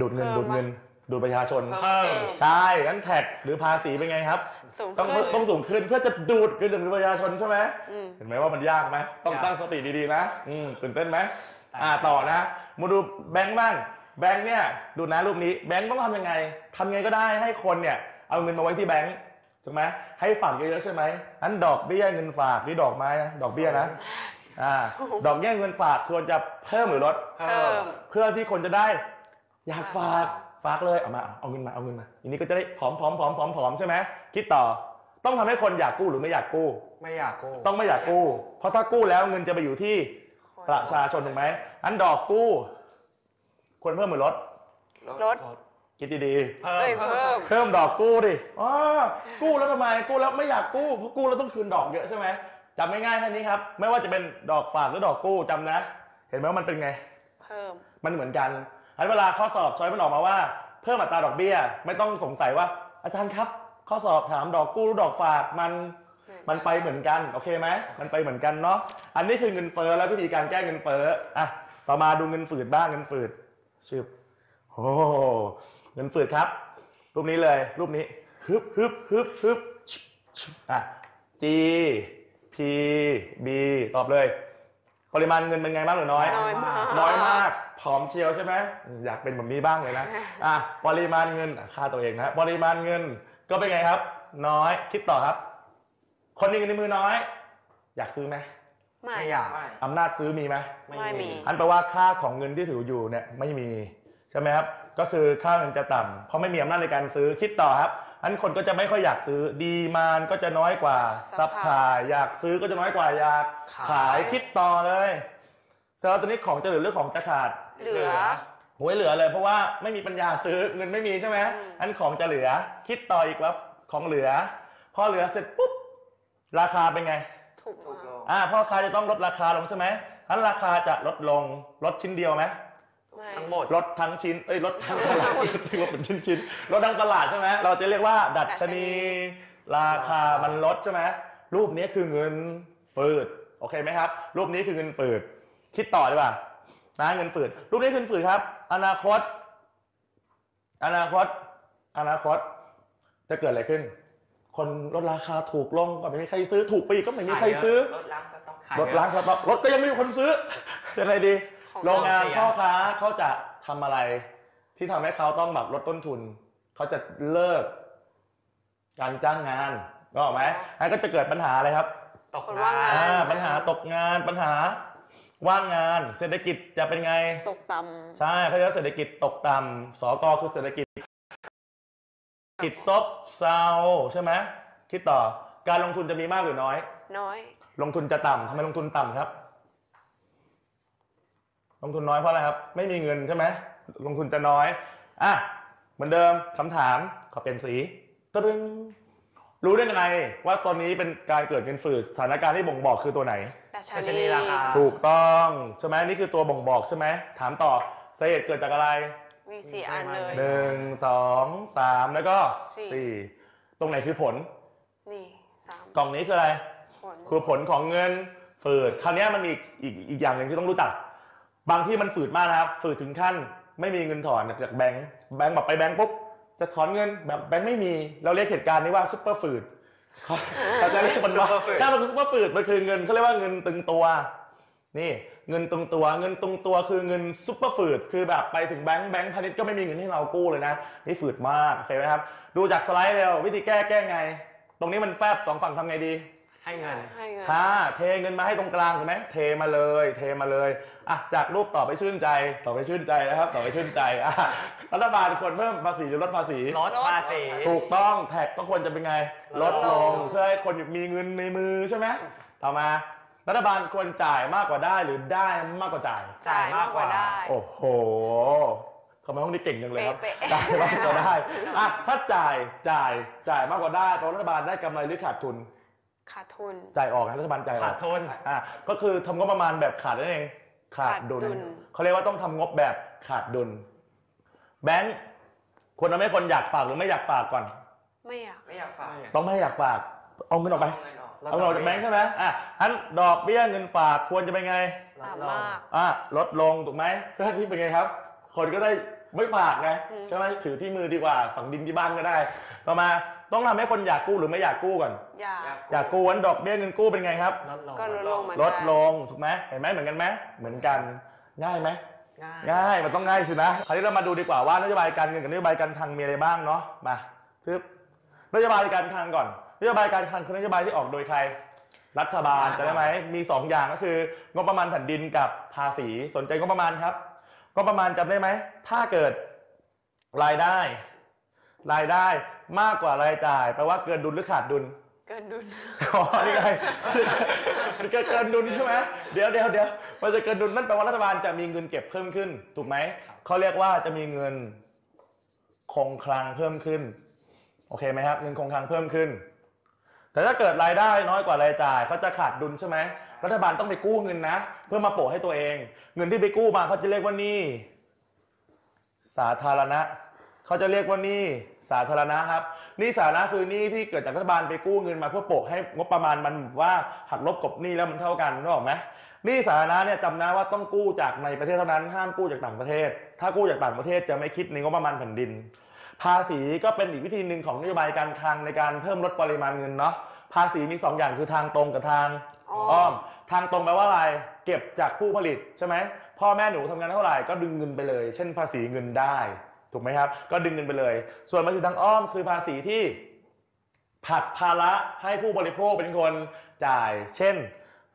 ดูดเงินดูดเงิน ดูดประชาชนเพิ่ม ใช่งั้นแท็กหรือภาษีเป็นไงครับ สูงต้องขึ้น ต้องสูงขึ้นเพื่อจะดูดเงินจากประชาชนใช่ไหมอืม เห็นไหมว่ามันยากไหมต้องยากตั้งสติดีๆนะอืมตื่นเต้นไหมอ่าต่อนะ มาดูแบงค์บ้างแบงค์เนี่ยดูนะรูปนี้แบงค์ต้องทำยังไงทำยังไงก็ได้ให้คนเนี่ยเอาเงินมาไว้ที่แบงค์ถูกไหมให้ฝากเยอะๆใช่ไหมอันดอกเบี้ยเงินฝากนี่ดอกไม้นะดอกเบี้ยนะอ่าดอกเบี้ยเงินฝากควรจะเพิ่มหรือลด เพิ่ม เพื่อที่คนจะได้อยากฝาก ฝากเลยเอามาเอาเงินมาเอาเงินมาอันนี้ก็จะได้ผอมผอมผอมผอมผอมใช่ไหมคิดต่อ ต้องทำให้คนอยากกู้หรือไม่อยากกู้ ไม่อยากกู้ ต้องไม่อยากกู้ เพราะถ้ากู้แล้วเงินจะไปอยู่ที่ประชาชนถูกไหมอันดอกกู้ควรเพิ่มหรือลดลดคิดดีเพิ่มเอ้ยเพิ่มๆเพิ่มดอกกู้ดิอ๋อกู้แล้วทำไมกู้แล้วไม่อยากกู้เพราะกู้แล้วต้องคืนดอกเยอะใช่ไหมจำง่ายๆแค่นี้ครับ ไม่ว่าจะเป็นดอกฝากหรือดอกกู้จำนะ เห็นไหมว่ามันเป็นไง เพิ่ม มันเหมือนกัน อันเวลาข้อสอบช้อยมันออกมาว่า เพิ่มอัตราดอกเบี้ย ไม่ต้องสงสัยว่า อาจารย์ครับ ข้อสอบถามดอกกู้หรือดอกฝากมันมันไปเหมือนกันโอเคไหมมันไปเหมือนกันเนาะอันนี้คือเงินเฟ้อแล้ววิธีการแก้เงินเฟ้ออะต่อมาดูเงินฝืดบ้างเงินฝืดชืบโอ้เงินฝืดครับ รูปนี้เลย รูปนี้ฮึบฮึบฮึบฮึบชุบชุบอะ G P B ตอบเลย ปริมาณเงินเป็นไงบ้างหรือน้อย น้อยมากน้อยมาก ผอมเชียวใช่ไหมอืมอยากเป็นแบบนี้บ้างเลยนะอะปริมาณเงินอะค่าตัวเองนะปริมาณเงินก็เป็นไงครับ น้อยคิดต่อครับ คนมีเงินในมือน้อย อยากซื้อไหมไม่ไม่อยากอำนาจซื้อมีไหมไม่มีอันแปลว่าค่าของเงินที่ถืออยู่เนี่ยไม่มีใช่ไหมครับ ก็คือค่าเงินจะต่ำเพราะไม่มีอำนาจในการซื้อคิดต่อครับอันคนก็จะไม่ค่อยอยากซื้อ demand ก็จะน้อยกว่า supply อยากซื้อก็จะน้อยกว่าอยากขายขายคิดต่อเลยเสร็จแล้วตอนนี้ของจะเหลือหรือของจะขาด เหลือโหยเหลือเลยเพราะว่าไม่มีปัญญาซื้อเงินไม่มีใช่ไหมอันของจะเหลือ คิดต่ออีกว่าของเหลือ พอเหลือเสร็จปุ๊บราคาเป็นไง ถูกมากอ่าพ่อค้าจะต้องลดราคาลงใช่ไหมอันราคาจะลดลงลดชิ้นเดียวไหมไม่ทั้งหมด ลดทั้งชิ้นเอ้ยลดทั้งตลาดลดเป็นชิ้นชิ้นๆลดทั้งตลาดใช่ไหมเราจะเรียกว่าดัชนี ราคามันลดใช่ไหมรูปนี้คือเงินฝืดโอเคไหมครับ รูปนี้คือเงินฝืดคิดต่อดีกว่า นะเงินฝืดรูปนี้คือเงินฝืดครับ อนาคต อนาคต อนาคต จะเกิดอะไรขึ้น คนลดราคาถูกลงก็ไม่มีใครซื้อ ถูกไปอีกก็ไม่มีใครซื้อลดล้างสต็อกขายรถล้างสต็อกรถก็ยังไม่มีคนซื้อยังไงดีของโรงงานเสียพ่อค้าเขาจะทำอะไร ที่ทำให้เขาต้องแบบลดต้นทุน เขาจะเลิก การจ้างงานก็ออกไหมอันก็จะเกิดปัญหาอะไรครับ ตกคนงาว่างงานอ่าปัญหาตกงานปัญหา ว่างงานเศรษฐกิจจะเป็นไง ตกต่ใช่เขาเรียกว่าเศรษฐกิจตกต่ำสกคือเศรษฐกิจกิจซบเซาใช่ไหมคิดต่อการลงทุนจะมีมากหรือน้อยำน้อย ลงทุนจะต่ำทำไมลงทุนต่ำครับลลงทุนน้อยเพราะอะไรครับ ไม่มีเงินใช่ไหมลงทุนจะน้อยอะเหมือนเดิมคำถามขอเปลี่ยนสีตรึง รู้ได้ยังไงว่าตอนนี้เป็นการเกิดเงินฝืดสถานการณ์ที่บ่งบอกคือตัวไหน ดัชดัชนีนีราคา ถูกต้องใช่ไหมนี่คือตัวบ่งบอกใช่ไหมถามต่อสาเหตุเกิดจากอะไรมีสี่อันเลยหนึ่งสองสามแล้วก็สี่สี่ตรงไหนคือผลนี่สามกล่องนี้คืออะไรผลคือผลของเงินฝืดคราวนี้มันมีอีกอีกอีกอย่างหนึ่งที่ต้องรู้จัก บางที่มันฝืดมากนะครับ ฝืดถึงขั้น ไม่มีเงินถอนจากแบงค์แบงค์แบบไปแบงค์ปุ๊บ จะถอนเงินแบบแบงค์ไม่มี เราเรียกเหตุการณ์นี้ว่าซุปเปอร์ฝืดเขาเขาจะเรียกมันว่าซุปเปอร์ฝืดใช่มันคือซุปเปอร์ฝืดมันคือเงินเขาเรียกว่าเงินตึงตัวนี่เงินตึงตัวเงินตึงตัวคือเงินซุปเปอร์ฝืดคือแบบไปถึงแบงค์แบงค์พาณิชย์ก็ไม่มีเงินให้เรากู้เลยนะนี่ฝืดมากโอเคไหมครับ ดูจากสไลด์เร็ววิธีแก้แก้ไง ตรงนี้มันแฟบสองฝั่งทำไงดี ให้เงิน ให้เงิน ถ้าเทเงินมาให้ตรงกลางถูกไหมเทมาเลย เทมาเลยอะจากรูปต่อไปชื่นใจต่อไปชื่นใจนะครับ ต่อไปชื่นใจอะรัฐบาลควรเพิ่มภาษีหรือลดภาษี ลดภาษี ถูกต้องแท็กก็ควรจะเป็นไง ลดลลงงเพื่อให้คนมีเงินในมือใช่ไหมต่อมารัฐบาลควรจ่ายมากกว่าได้หรือได้มากกว่าจ่าย จ่ายมากกว่าได้ โอ้โหทำไมห้องนี้เก่งจังเลยครับเป๊ะๆจ่ายมากกว่าได้อะถ้าจ่ายจ่ายจ่ายมากกว่าได้แปลว่ารัฐบาลได้กำไรหรือขาดทุน ขาดทุน จ่ายออกนะรัฐบาลจ่ายออกขาดทุน อะก็คือทำงบประมาณแบบขาดนั่นเอง ขาดดุลขาดดุล เขาเรียกว่าต้องทำงบแบบขาดดุล แบงค์ควรทำให้คนอยากฝากหรือไม่อยากฝากก่อน ไม่อยาก ไม่อยากฝากต้องไม่ให้อยากฝาก เอาเงินออกไปเอาเงินออกจากแบงค์ใช่ไหมอะทันดอกเบี้ยเงินฝากควรจะเป็นไง ต่ำมาก อะลดลงถูกไหมเพื่อที่เป็นไงครับ คนก็ได้ ไม่ฝากไงอืมใช่ไหมถือที่มือดีกว่าฝังดินที่บ้านก็ได้ ต่อมาต้องทำให้คนอยากกู้หรือไม่อยากกู้ก่อน อยากอยากกู้วันดอกเบี้ยเงินกู้เป็นไงครับลดลงก็ลดลงเหมือนลกัดนลงถูกไหมเห็นไหมเหมือนกันไหมเหมือนกันง่ายไหมง่ายง่ายมันต้องง่ายสินะคราวนี้เรามาดูดีกว่าว่านโยบายการเงินกับนโยบายการคลังมีอะไรบ้างเนาะมาทึบนโยบายการคลังก่อนนโยบายการคลังคือนโยบายที่ออกโดยใครรัฐบาลจะได้ไหมมี 2 อย่างก็คือ งบประมาณแผ่นดินกับภาษีสนใจงบประมาณครับ งบประมาณจำได้ไหม ถ้าเกิดรายได้ รายได้มากกว่ารายจ่ายแปลว่าเกินดุลหรือขาดดุล เกินดุลอ๋อนี่ไงมันเกินดุลใช่ไหมเดี๋ยวเดี๋ยวเดี๋ยวมันจะเกินดุลนั่นแปลว่ารัฐบาลจะมีเงินเก็บเพิ่มขึ้น ถูกไหมเขาเรียกว่าจะมีเงินคงคลังเพิ่มขึ้น โอเคไหมครับเงินคงคลังเพิ่มขึ้น แต่ถ้าเกิดรายได้น้อยกว่ารายจ่ายเขาจะขาดดุลใช่ไหมรัฐบาลต้องไปกู้เงินนะ เพื่อมาโปะให้ตัวเอง เงินที่ไปกู้มาเขาจะเรียกว่านี้สาธารณะเขาจะเรียกว่านี้สาธารณะครับนี้สาธารณะคือนี้ที่เกิดจากรัฐบาลไปกู้เงินมาเพื่อโปะให้งบประมาณมันว่าหักลบกบหนี้แล้วมันเท่ากันนึกออกไหมนี้สาธารณะเนี่ยจำนะว่าต้องกู้จากในประเทศเท่านั้นห้ามกู้จากต่างประเทศ ถ้ากู้จากต่างประเทศจะไม่คิดในงบประมาณแผ่นดิน ภาษีก็เป็นอีกวิธีหนึ่งของนโยบายการคลังในการเพิ่มลดปริมาณเงินเนาะภาษีมีสองอย่างคือทางตรงกับทางอ๋ออ้อม ทางตรงแปลว่าอะไร เก็บจากผู้ผลิตใช่ไหมพ่อแม่หนูทำงานเท่าไหร่ก็ดึงเงินไปเลย เช่นภาษีเงินได้ถูกไหมครับ ก็ดึงเงินไปเลย ส่วนภาษีทางอ้อมคือภาษีที่ผลักภาระให้ผู้บริโภคเป็นคนจ่าย เช่น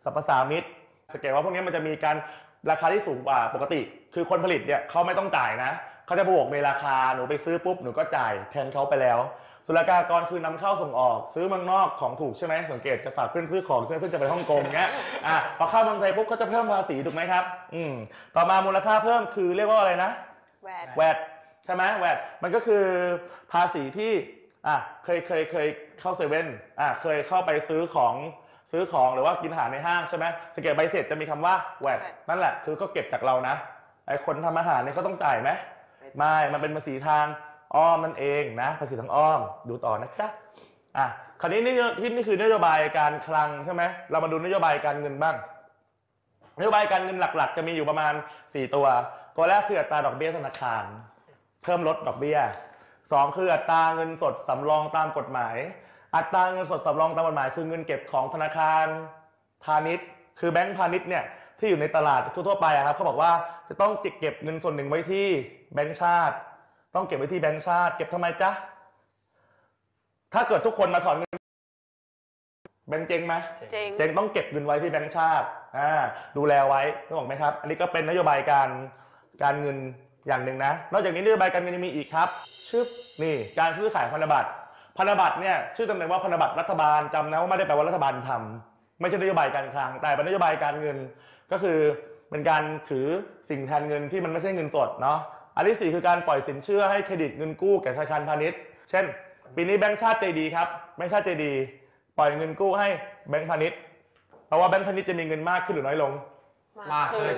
สรรพสามิตสังเกตว่าพวกนี้มันจะมีการราคาที่สูงกว่าปกติ คือคนผลิตเนี่ยเขาไม่ต้องจ่ายนะ เขาจะบวกในราคาหนูไปซื้อปุ๊บหนูก็จ่ายแทนเขาไปแล้ว ศุลกากรคือนำเข้าส่งออก ซื้อเมืองนอกของถูกใช่ไหมสังเกตจะฝากเพื่อนซื้อของเพื่อนจะไปฮ่องกงเงี้ยอะพอเข้าเมืองไทยปุ๊บก็จะเพิ่มภาษีถูกไหมครับ อืมต่อมามูลค่าเพิ่มคือเรียกว่าอะไรนะแวดแวดใช่ไหมแวดมันก็คือภาษีที่อะเคยเคยเคยเข้าเซเว่นอะเคยเข้าไปซื้อของซื้อของหรือว่ากินอาหารในห้างใช่ไหมสังเกตใบเสร็จจะมีคำว่าแวดนั่นแหละคือก็เก็บจากเรานะไอ้คนทำอาหารเนี่ยเขาต้องจ่ายไหม ไม่ มันเป็นภาษีทางอ้อมนั่นเองนะภาษีทางอ้อมดูต่อนะจ๊ะอะคราวนี้นี่ที่นี่คือนโยบายการคลังใช่ไหมเรามาดูนโยบายการเงินบ้าง นโยบายการเงินหลักๆ จะมีอยู่ประมาณ 4 ตัว ตัวแรกคืออัตราดอกเบี้ยธนาคาร เพิ่มลดดอกเบี้ย 2 คืออัตราเงินสดสำรองตามกฎหมาย อัตราเงินสดสำรองตามกฎหมาย คือเงินเก็บของธนาคารพาณิชย์ คือแบงก์พาณิชย์เนี่ย ที่อยู่ในตลาดทั่วๆไปอะครับเขาบอกว่าจะต้องเก็บเงินส่วนหนึ่งไว้ที่แบงก์ชาติ ต้องเก็บไว้ที่แบงก์ชาติ เก็บทำไมจ๊ะถ้าเกิดทุกคนมาถอนเงินแบงก์เจ๊งไหมเจ๊งเจ๊งต้องเก็บเงินไว้ที่แบงก์ชาติอ่าดูแลไว้นึกออกไหมครับ อันนี้ก็เป็นนโยบายการการเงินอย่างหนึ่งนะ นอกจากนี้นโยบายการเงินยังมีอีกครับชึบนี่การซื้อขายพันธบัตรพันธบัตรเนี่ยชื่อตำแหน่งว่าพันธบัตรรัฐบาลจำนะว่าไม่ได้แปลว่ารัฐบาลทำไม่ใช่นโยบายการคลังแต่เป็นนโยบายการเงิน ก็คือเป็นการถือสิ่งแทนเงินที่มันไม่ใช่เงินสดเนาะอันที่สี่คือการปล่อยสินเชื่อให้เครดิตเงินกู้แก่ธนาคารพาณิชย์ เช่น ปีนี้แบงก์ชาติใจดีครับแบงก์ชาติใจดี ปล่อยเงินกู้ให้แบงก์พาณิชย์แปลว่าแบงก์พาณิชย์จะมีเงินมากขึ้นหรือน้อยลงมากขึ้น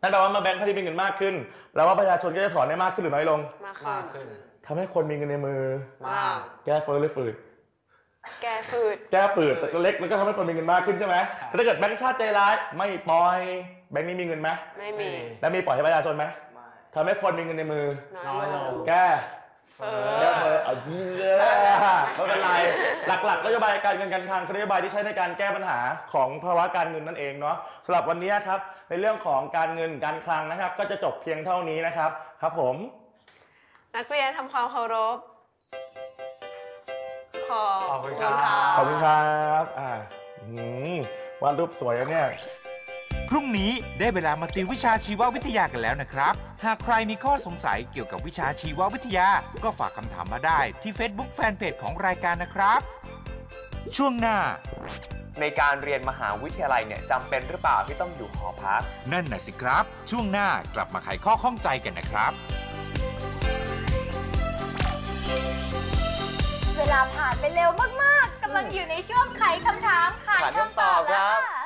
นั่นแปลว่ามาแบงก์พาณิชย์มีเงินมากขึ้นแปลว่าประชาชนก็จะถอนได้มากขึ้นหรือน้อยลงมากมากขึ้นขึ้นทำให้คนมีเงินในมือมากแก้เฟ้อหรือฝืด แก้ฟืดแก้ฝืดแต่ก็เล็กแล้วก็ทำให้คนมีเงินมากขึ้นใช่ไหมแต่ถ้าเกิดแบงก์ชาติใจร้ายไม่ปล่อยแบงก์นี้มีเงินไหมไม่มี แล้วมีปล่อยให้ประชาชนไหมทำให้คนมีเงินในมือน้อยลงแก้เฟ้แก้อเฟ้อเอาเยอะไม่เป็นไร หลักๆนโยบายการเงินการคลังคือนโยบายที่ใช้ในการแก้ปัญหาของภาวะการเงินนั่นเองเนาะสำหรับวันนี้ครับ ในเรื่องของการเงินการคลังนะครับ ก็จะจบเพียงเท่านี้นะครับ ครับผม นักเรียนทำความเคารพ ขอบขอบคุคุณณครับค่ะขอบคุณครับอ่าอืมวาดรูปสวยแล้วเนี่ย พรุ่งนี้ได้เวลามาติววิชาชีววิทยากันแล้วนะครับ หากใครมีข้อสงสัยเกี่ยวกับวิชาชีววิทยา ก็ฝากคำถามมาได้ที่ Facebook Fanpage ของรายการนะครับ ช่วงหน้า ในการเรียนมหาวิทยาลัยเนี่ยจำเป็นหรือเปล่าที่ต้องอยู่หอพัก นั่นน่ะสิครับ ช่วงหน้ากลับมาไขข้อข้องใจกันนะครับ ลาผ่านไปเร็วมากๆกำลังอยู่ในช่วงไขคำถามไขไขคำตอบครับแล้วะ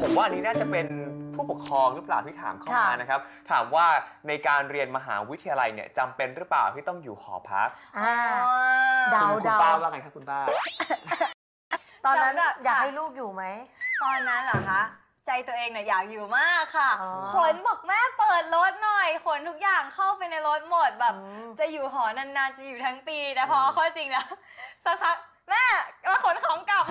ผมว่าอันนี้น่าจะเป็นผู้ปกครองหรือเปล่าที่ถามเข้ามานะครับ ถามว่าในการเรียนมหาวิทยาลัยเนี่ยจำเป็นหรือเปล่าที่ต้องอยู่หอพักอ่าเดาคุณคุณเดาป้าว่าไงครับคุณป้า ตอนนั้นสำหรับอยากค่ะให้ลูกอยู่ไหม ตอนนั้นเหรอคะ ใจตัวเองเนี่ยอยากอยู่มากค่ะ อ๋อขนบอกแม่เปิดรถหน่อย ขนทุกอย่างเข้าไปในรถหมดแบบ อืม จะอยู่หอนานๆ จะอยู่ทั้งปี แต่พอเอาเข้าจริงแล้วสักพักแม่มาขนของกลับ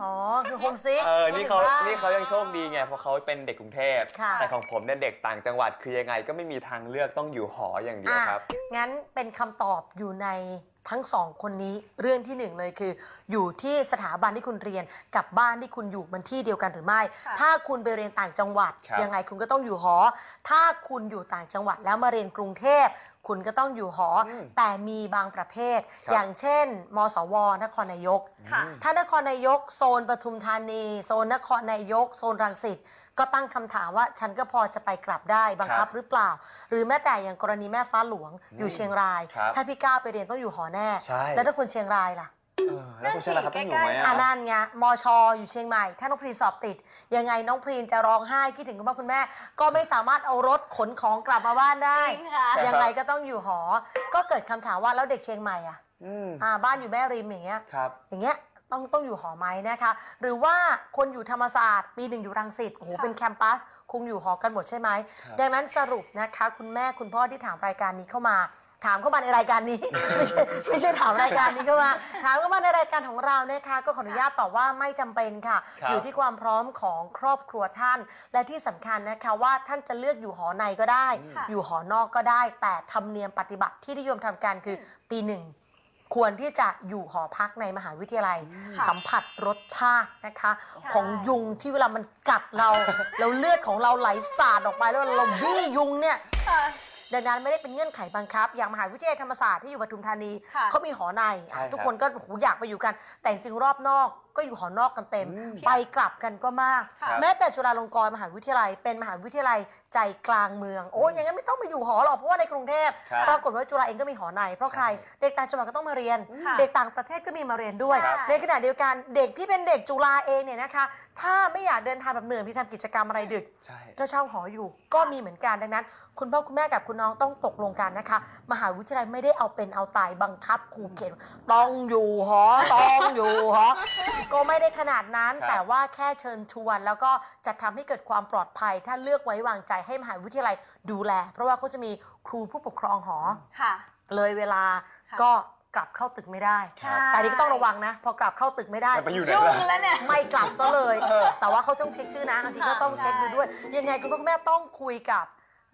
อ๋อ คือโฮมซิกเออ นี่เขาพูดถึงว่นี่เขายังโชคดีไง เพราะเขาเป็นเด็กกรุงเทพ ค่ะ แต่ของผมเนี่ยเด็กต่างจังหวัดคือยังไงก็ไม่มีทางเลือกต้องอยู่หออย่างเดียวครับอะงั้นเป็นคำตอบอยู่ใน ทั้งสองคนนี้เรื่องที่หนึ่งเลยคือ อยู่ที่สถาบันที่คุณเรียนกับบ้านที่คุณอยู่มันที่เดียวกันหรือไม่ค่ะถ้าคุณไปเรียนต่างจังหวัด ครับ ยังไงคุณก็ต้องอยู่หอ ถ้าคุณอยู่ต่างจังหวัดแล้วมาเรียนกรุงเทพ คุณก็ต้องอยู่หออแต่มีบางประเภท ครับอย่างเช่น มสวนครนายก ค่ะ ถ้านครนายก โซนปทุมธานี โซนนครนายก โซนรังสิต ก็ตั้งคำถามว่าฉันก็พอจะไปกลับได้บังคับหรือเปล่า หรือแม้แต่อย่างกรณีแม่ฟ้าหลวงอยู่เชียงราย ครับถ้าพี่ก้าวไปเรียนต้องอยู่หอแน่ ใช่ แล้วถ้าคนเชียงรายล่ะ เออแล้วคุณชนะเขาต้องอยู่ไหมอ่าอะนั่นไงมชอยู่เชียงใหม่ ถ้าน้องพรีนสอบติด ยังไงน้องพรีนจะร้องไห้คิดถึงคุณพ่อคุณแม่ ก็ไม่สามารถเอารถขนของกลับมาบ้านได้ จริงค่ะ ยังไงก็ต้องอยู่หอ ก็เกิดคำถามว่าแล้วเด็กเชียงใหม่อะอืมอ่าบ้านอยู่แม่ริมอย่างเงี้ย ครับ อย่างเงี้ย ต้องต้องอยู่หอไหมนะคะ หรือว่าคนอยู่ธรรมศาสตร์ ปีหนึ่งอยู่รังสิตโอ้โหเป็นแคมปัสคงอยู่หอกันหมดใช่ไหมครับดังนั้นสรุปนะคะ คุณแม่คุณพ่อที่ถามรายการนี้เข้ามา ถามเข้ามาในรายการนี้ ไม่ใช่ไม่ใช่ถามรายการนี้เข้ามาถามเข้ามาในรายการของเรานะคะ ก็ขออนุญาตตอบว่าไม่จำเป็นค่ะครับอยู่ที่ความพร้อมของครอบครัวท่าน และที่สำคัญนะคะว่าท่านจะเลือกอยู่หอในก็ได้ค่ะอยู่หอนอกก็ได้ แต่ธรรมเนียมปฏิบัติที่นิยมทำกันคือปีหนึ่ง ควรที่จะอยู่หอพักในมหาวิทยาลัย สัมผัสรสชาตินะคะใช่ของยุงที่เวลามันกัดเรา แล้วเลือดของเราไหลสาดออกไปแล้วเราบี้ยุงเนี่ยค่ะดังนั้นไม่ได้เป็นเงื่อนไขบังคับ อย่างมหาวิทยาลัยธรรมศาสตร์ที่อยู่ปทุมธานีค่ะเขามีหอในใช่ครับทุกคนก็โอ้โหอยากไปอยู่กัน แต่จริงๆรอบนอกก็อยู่หอนอกกันเต็ม ไปกลับกันก็มากครับแม้แต่จุฬาลงกรณ์มหาวิทยาลัย เป็นมหาวิทยาลัยใจกลางเมือง โอ้ยอย่างนั้นไม่ต้องไปอยู่หอหรอกเพราะว่าในกรุงเทพครับปรากฏว่าจุฬาเองก็มีหอใน เพราะใครเด็กต่างจังหวัดก็ต้องมาเรียนค่ะเด็กต่างประเทศก็มีมาเรียนด้วยครับในขณะเดียวกันเด็กที่เป็นเด็กจุฬาเองเนี่ยนะคะ ถ้าไม่อยากเดินทางแบบเหนื่อยที่ทำกิจกรรมอะไรดึกใช่ก็เช่าหออยู่ก็มีเหมือนกันดังนั้น คุณพ่อคุณแม่กับคุณน้องต้องตกลงกันนะคะ มหาวิทยาลัยไม่ได้เอาเป็นเอาตายบังคับขู่เข็นต้องอยู่หอต้องอยู่หอก็ไม่ได้ขนาดนั้น ครับ แต่ว่าแค่เชิญชวน แล้วก็จะทำให้เกิดความปลอดภัย ถ้าเลือกไว้วางใจให้มหาวิทยาลัยดูแล เพราะว่าเขาจะมีครูผู้ปกครองหอ ค่ะ เลยเวลาค่ะ ก็กลับเข้าตึกไม่ได้ ครับ แต่นี่ก็ต้องระวังนะ พอกลับเข้าตึกไม่ได้ จะไปอยู่ไหนยุ่ล่ะ งแล้วเนี่ย ไม่กลับซะเลย แต่ว่าเขาต้องเช็คชื่อนะบางทีก็ต้องเช็คดูด้วย ยังไงคุณพ่อคุณแม่ต้องคุยกับ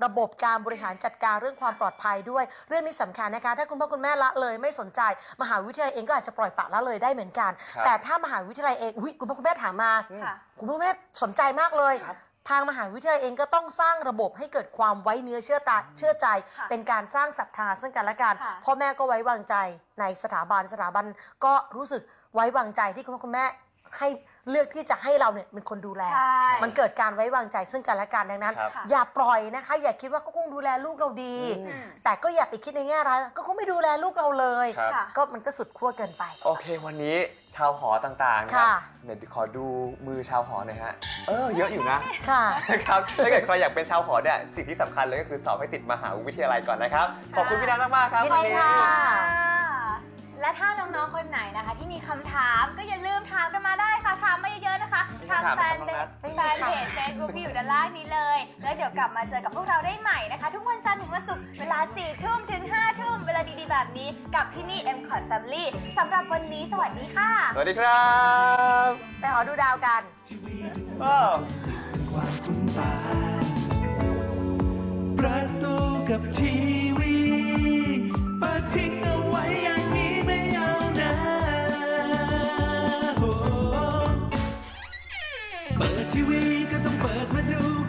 ระบบการบริหารจัดการเรื่องความปลอดภัยด้วย เรื่องนี้สำคัญนะคะ ถ้าคุณพ่อคุณแม่ละเลยไม่สนใจ มหาวิทยาลัยเองก็อาจจะปล่อยปละละเลยได้เหมือนกันครับแต่ถ้ามหาวิทยาลัยเองอุ้ยคุณพ่อคุณแม่ถามมาค่ะคุณพ่อคุณแม่สนใจมากเลยทางมหาวิทยาลัยเองก็ต้องสร้างระบบให้เกิดความไว้เนื้อเชื่อตาเชื่อใจค่ะเป็นการสร้างศรัทธาซึ่งกันและกันค่ะพ่อแม่ก็ไว้วางใจในสถาบันสถาบันก็รู้สึกไว้วางใจที่คุณพ่อคุณแม่ให้ เลือกที่จะให้เราเนี่ยเป็นคนดูแล ใช่มันเกิดการไว้วางใจซึ่งกันและกันดังนั้น ครับ อย่าปล่อยนะคะ อย่าคิดว่าเขาคงดูแลลูกเราดีแต่ก็อย่าไปคิดในแง่ร้ายก็คงไม่ดูแลลูกเราเลย ครับ ค่ะ ก็มันก็สุดขั้วเกินไป โอเค วันนี้ชาวหอต่างๆนะค่ะ เดี๋ยวขอดูมือชาวหอหน่อยฮะ เออ เยอะอยู่นะ ค่ะ นะครับ ถ้าเกิดใครอยากเป็นชาวหอเนี่ยสิ่งที่สำคัญเลยก็คือสอบให้ติดมหาวิทยาลัยก่อนนะครับ ขอบคุณพี่นัทมากๆครับยินดีวันนี้ ค่ะ และถ้าน้องๆ คนไหนนะคะ ที่มีคำถามก็อย่าลืมถามกันมาได้ค่ะ ถามมาเยอะๆนะคะมีทางคำถามแฟนไหมเพครับจแฟนเพจเฟซบุ๊กที่อยู่ด้านล่างนี้เลย แล้วเดี๋ยวกลับมาเจอกับพวกเราได้ใหม่นะคะ ทุกวันจันทร์ถึงวันศุกร์เวลา4ทุ่มถึง5ทุ่มเวลาดีๆ แบบนี้ กับที่นี่ M c o t Family สำหรับวันนี้สวัสดีค่ะ สวัสดีครับไปหอดูดาวกันประตูกับทีวีเปิดทิ้งเอาไว้อย่าง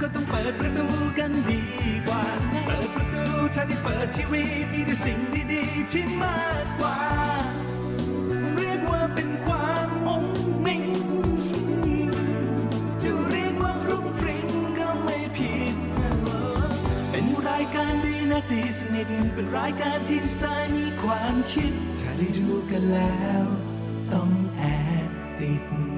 ดูก็ต้องเปิดประตูกันดีกว่า เปิดประตูถ้าได้เปิดทีวีมีแต่สิ่งดีๆที่มากกว่า เรียกว่าเป็นความมุ้งมิงจะเรียกว่าฟรุ้งฟริ้งก็ไม่ผิด เป็นรายการดีนะตีสนิทเป็นรายการที่สไตล์มีความคิด ถ้าได้ดูกันแล้ว ต้องแอบติด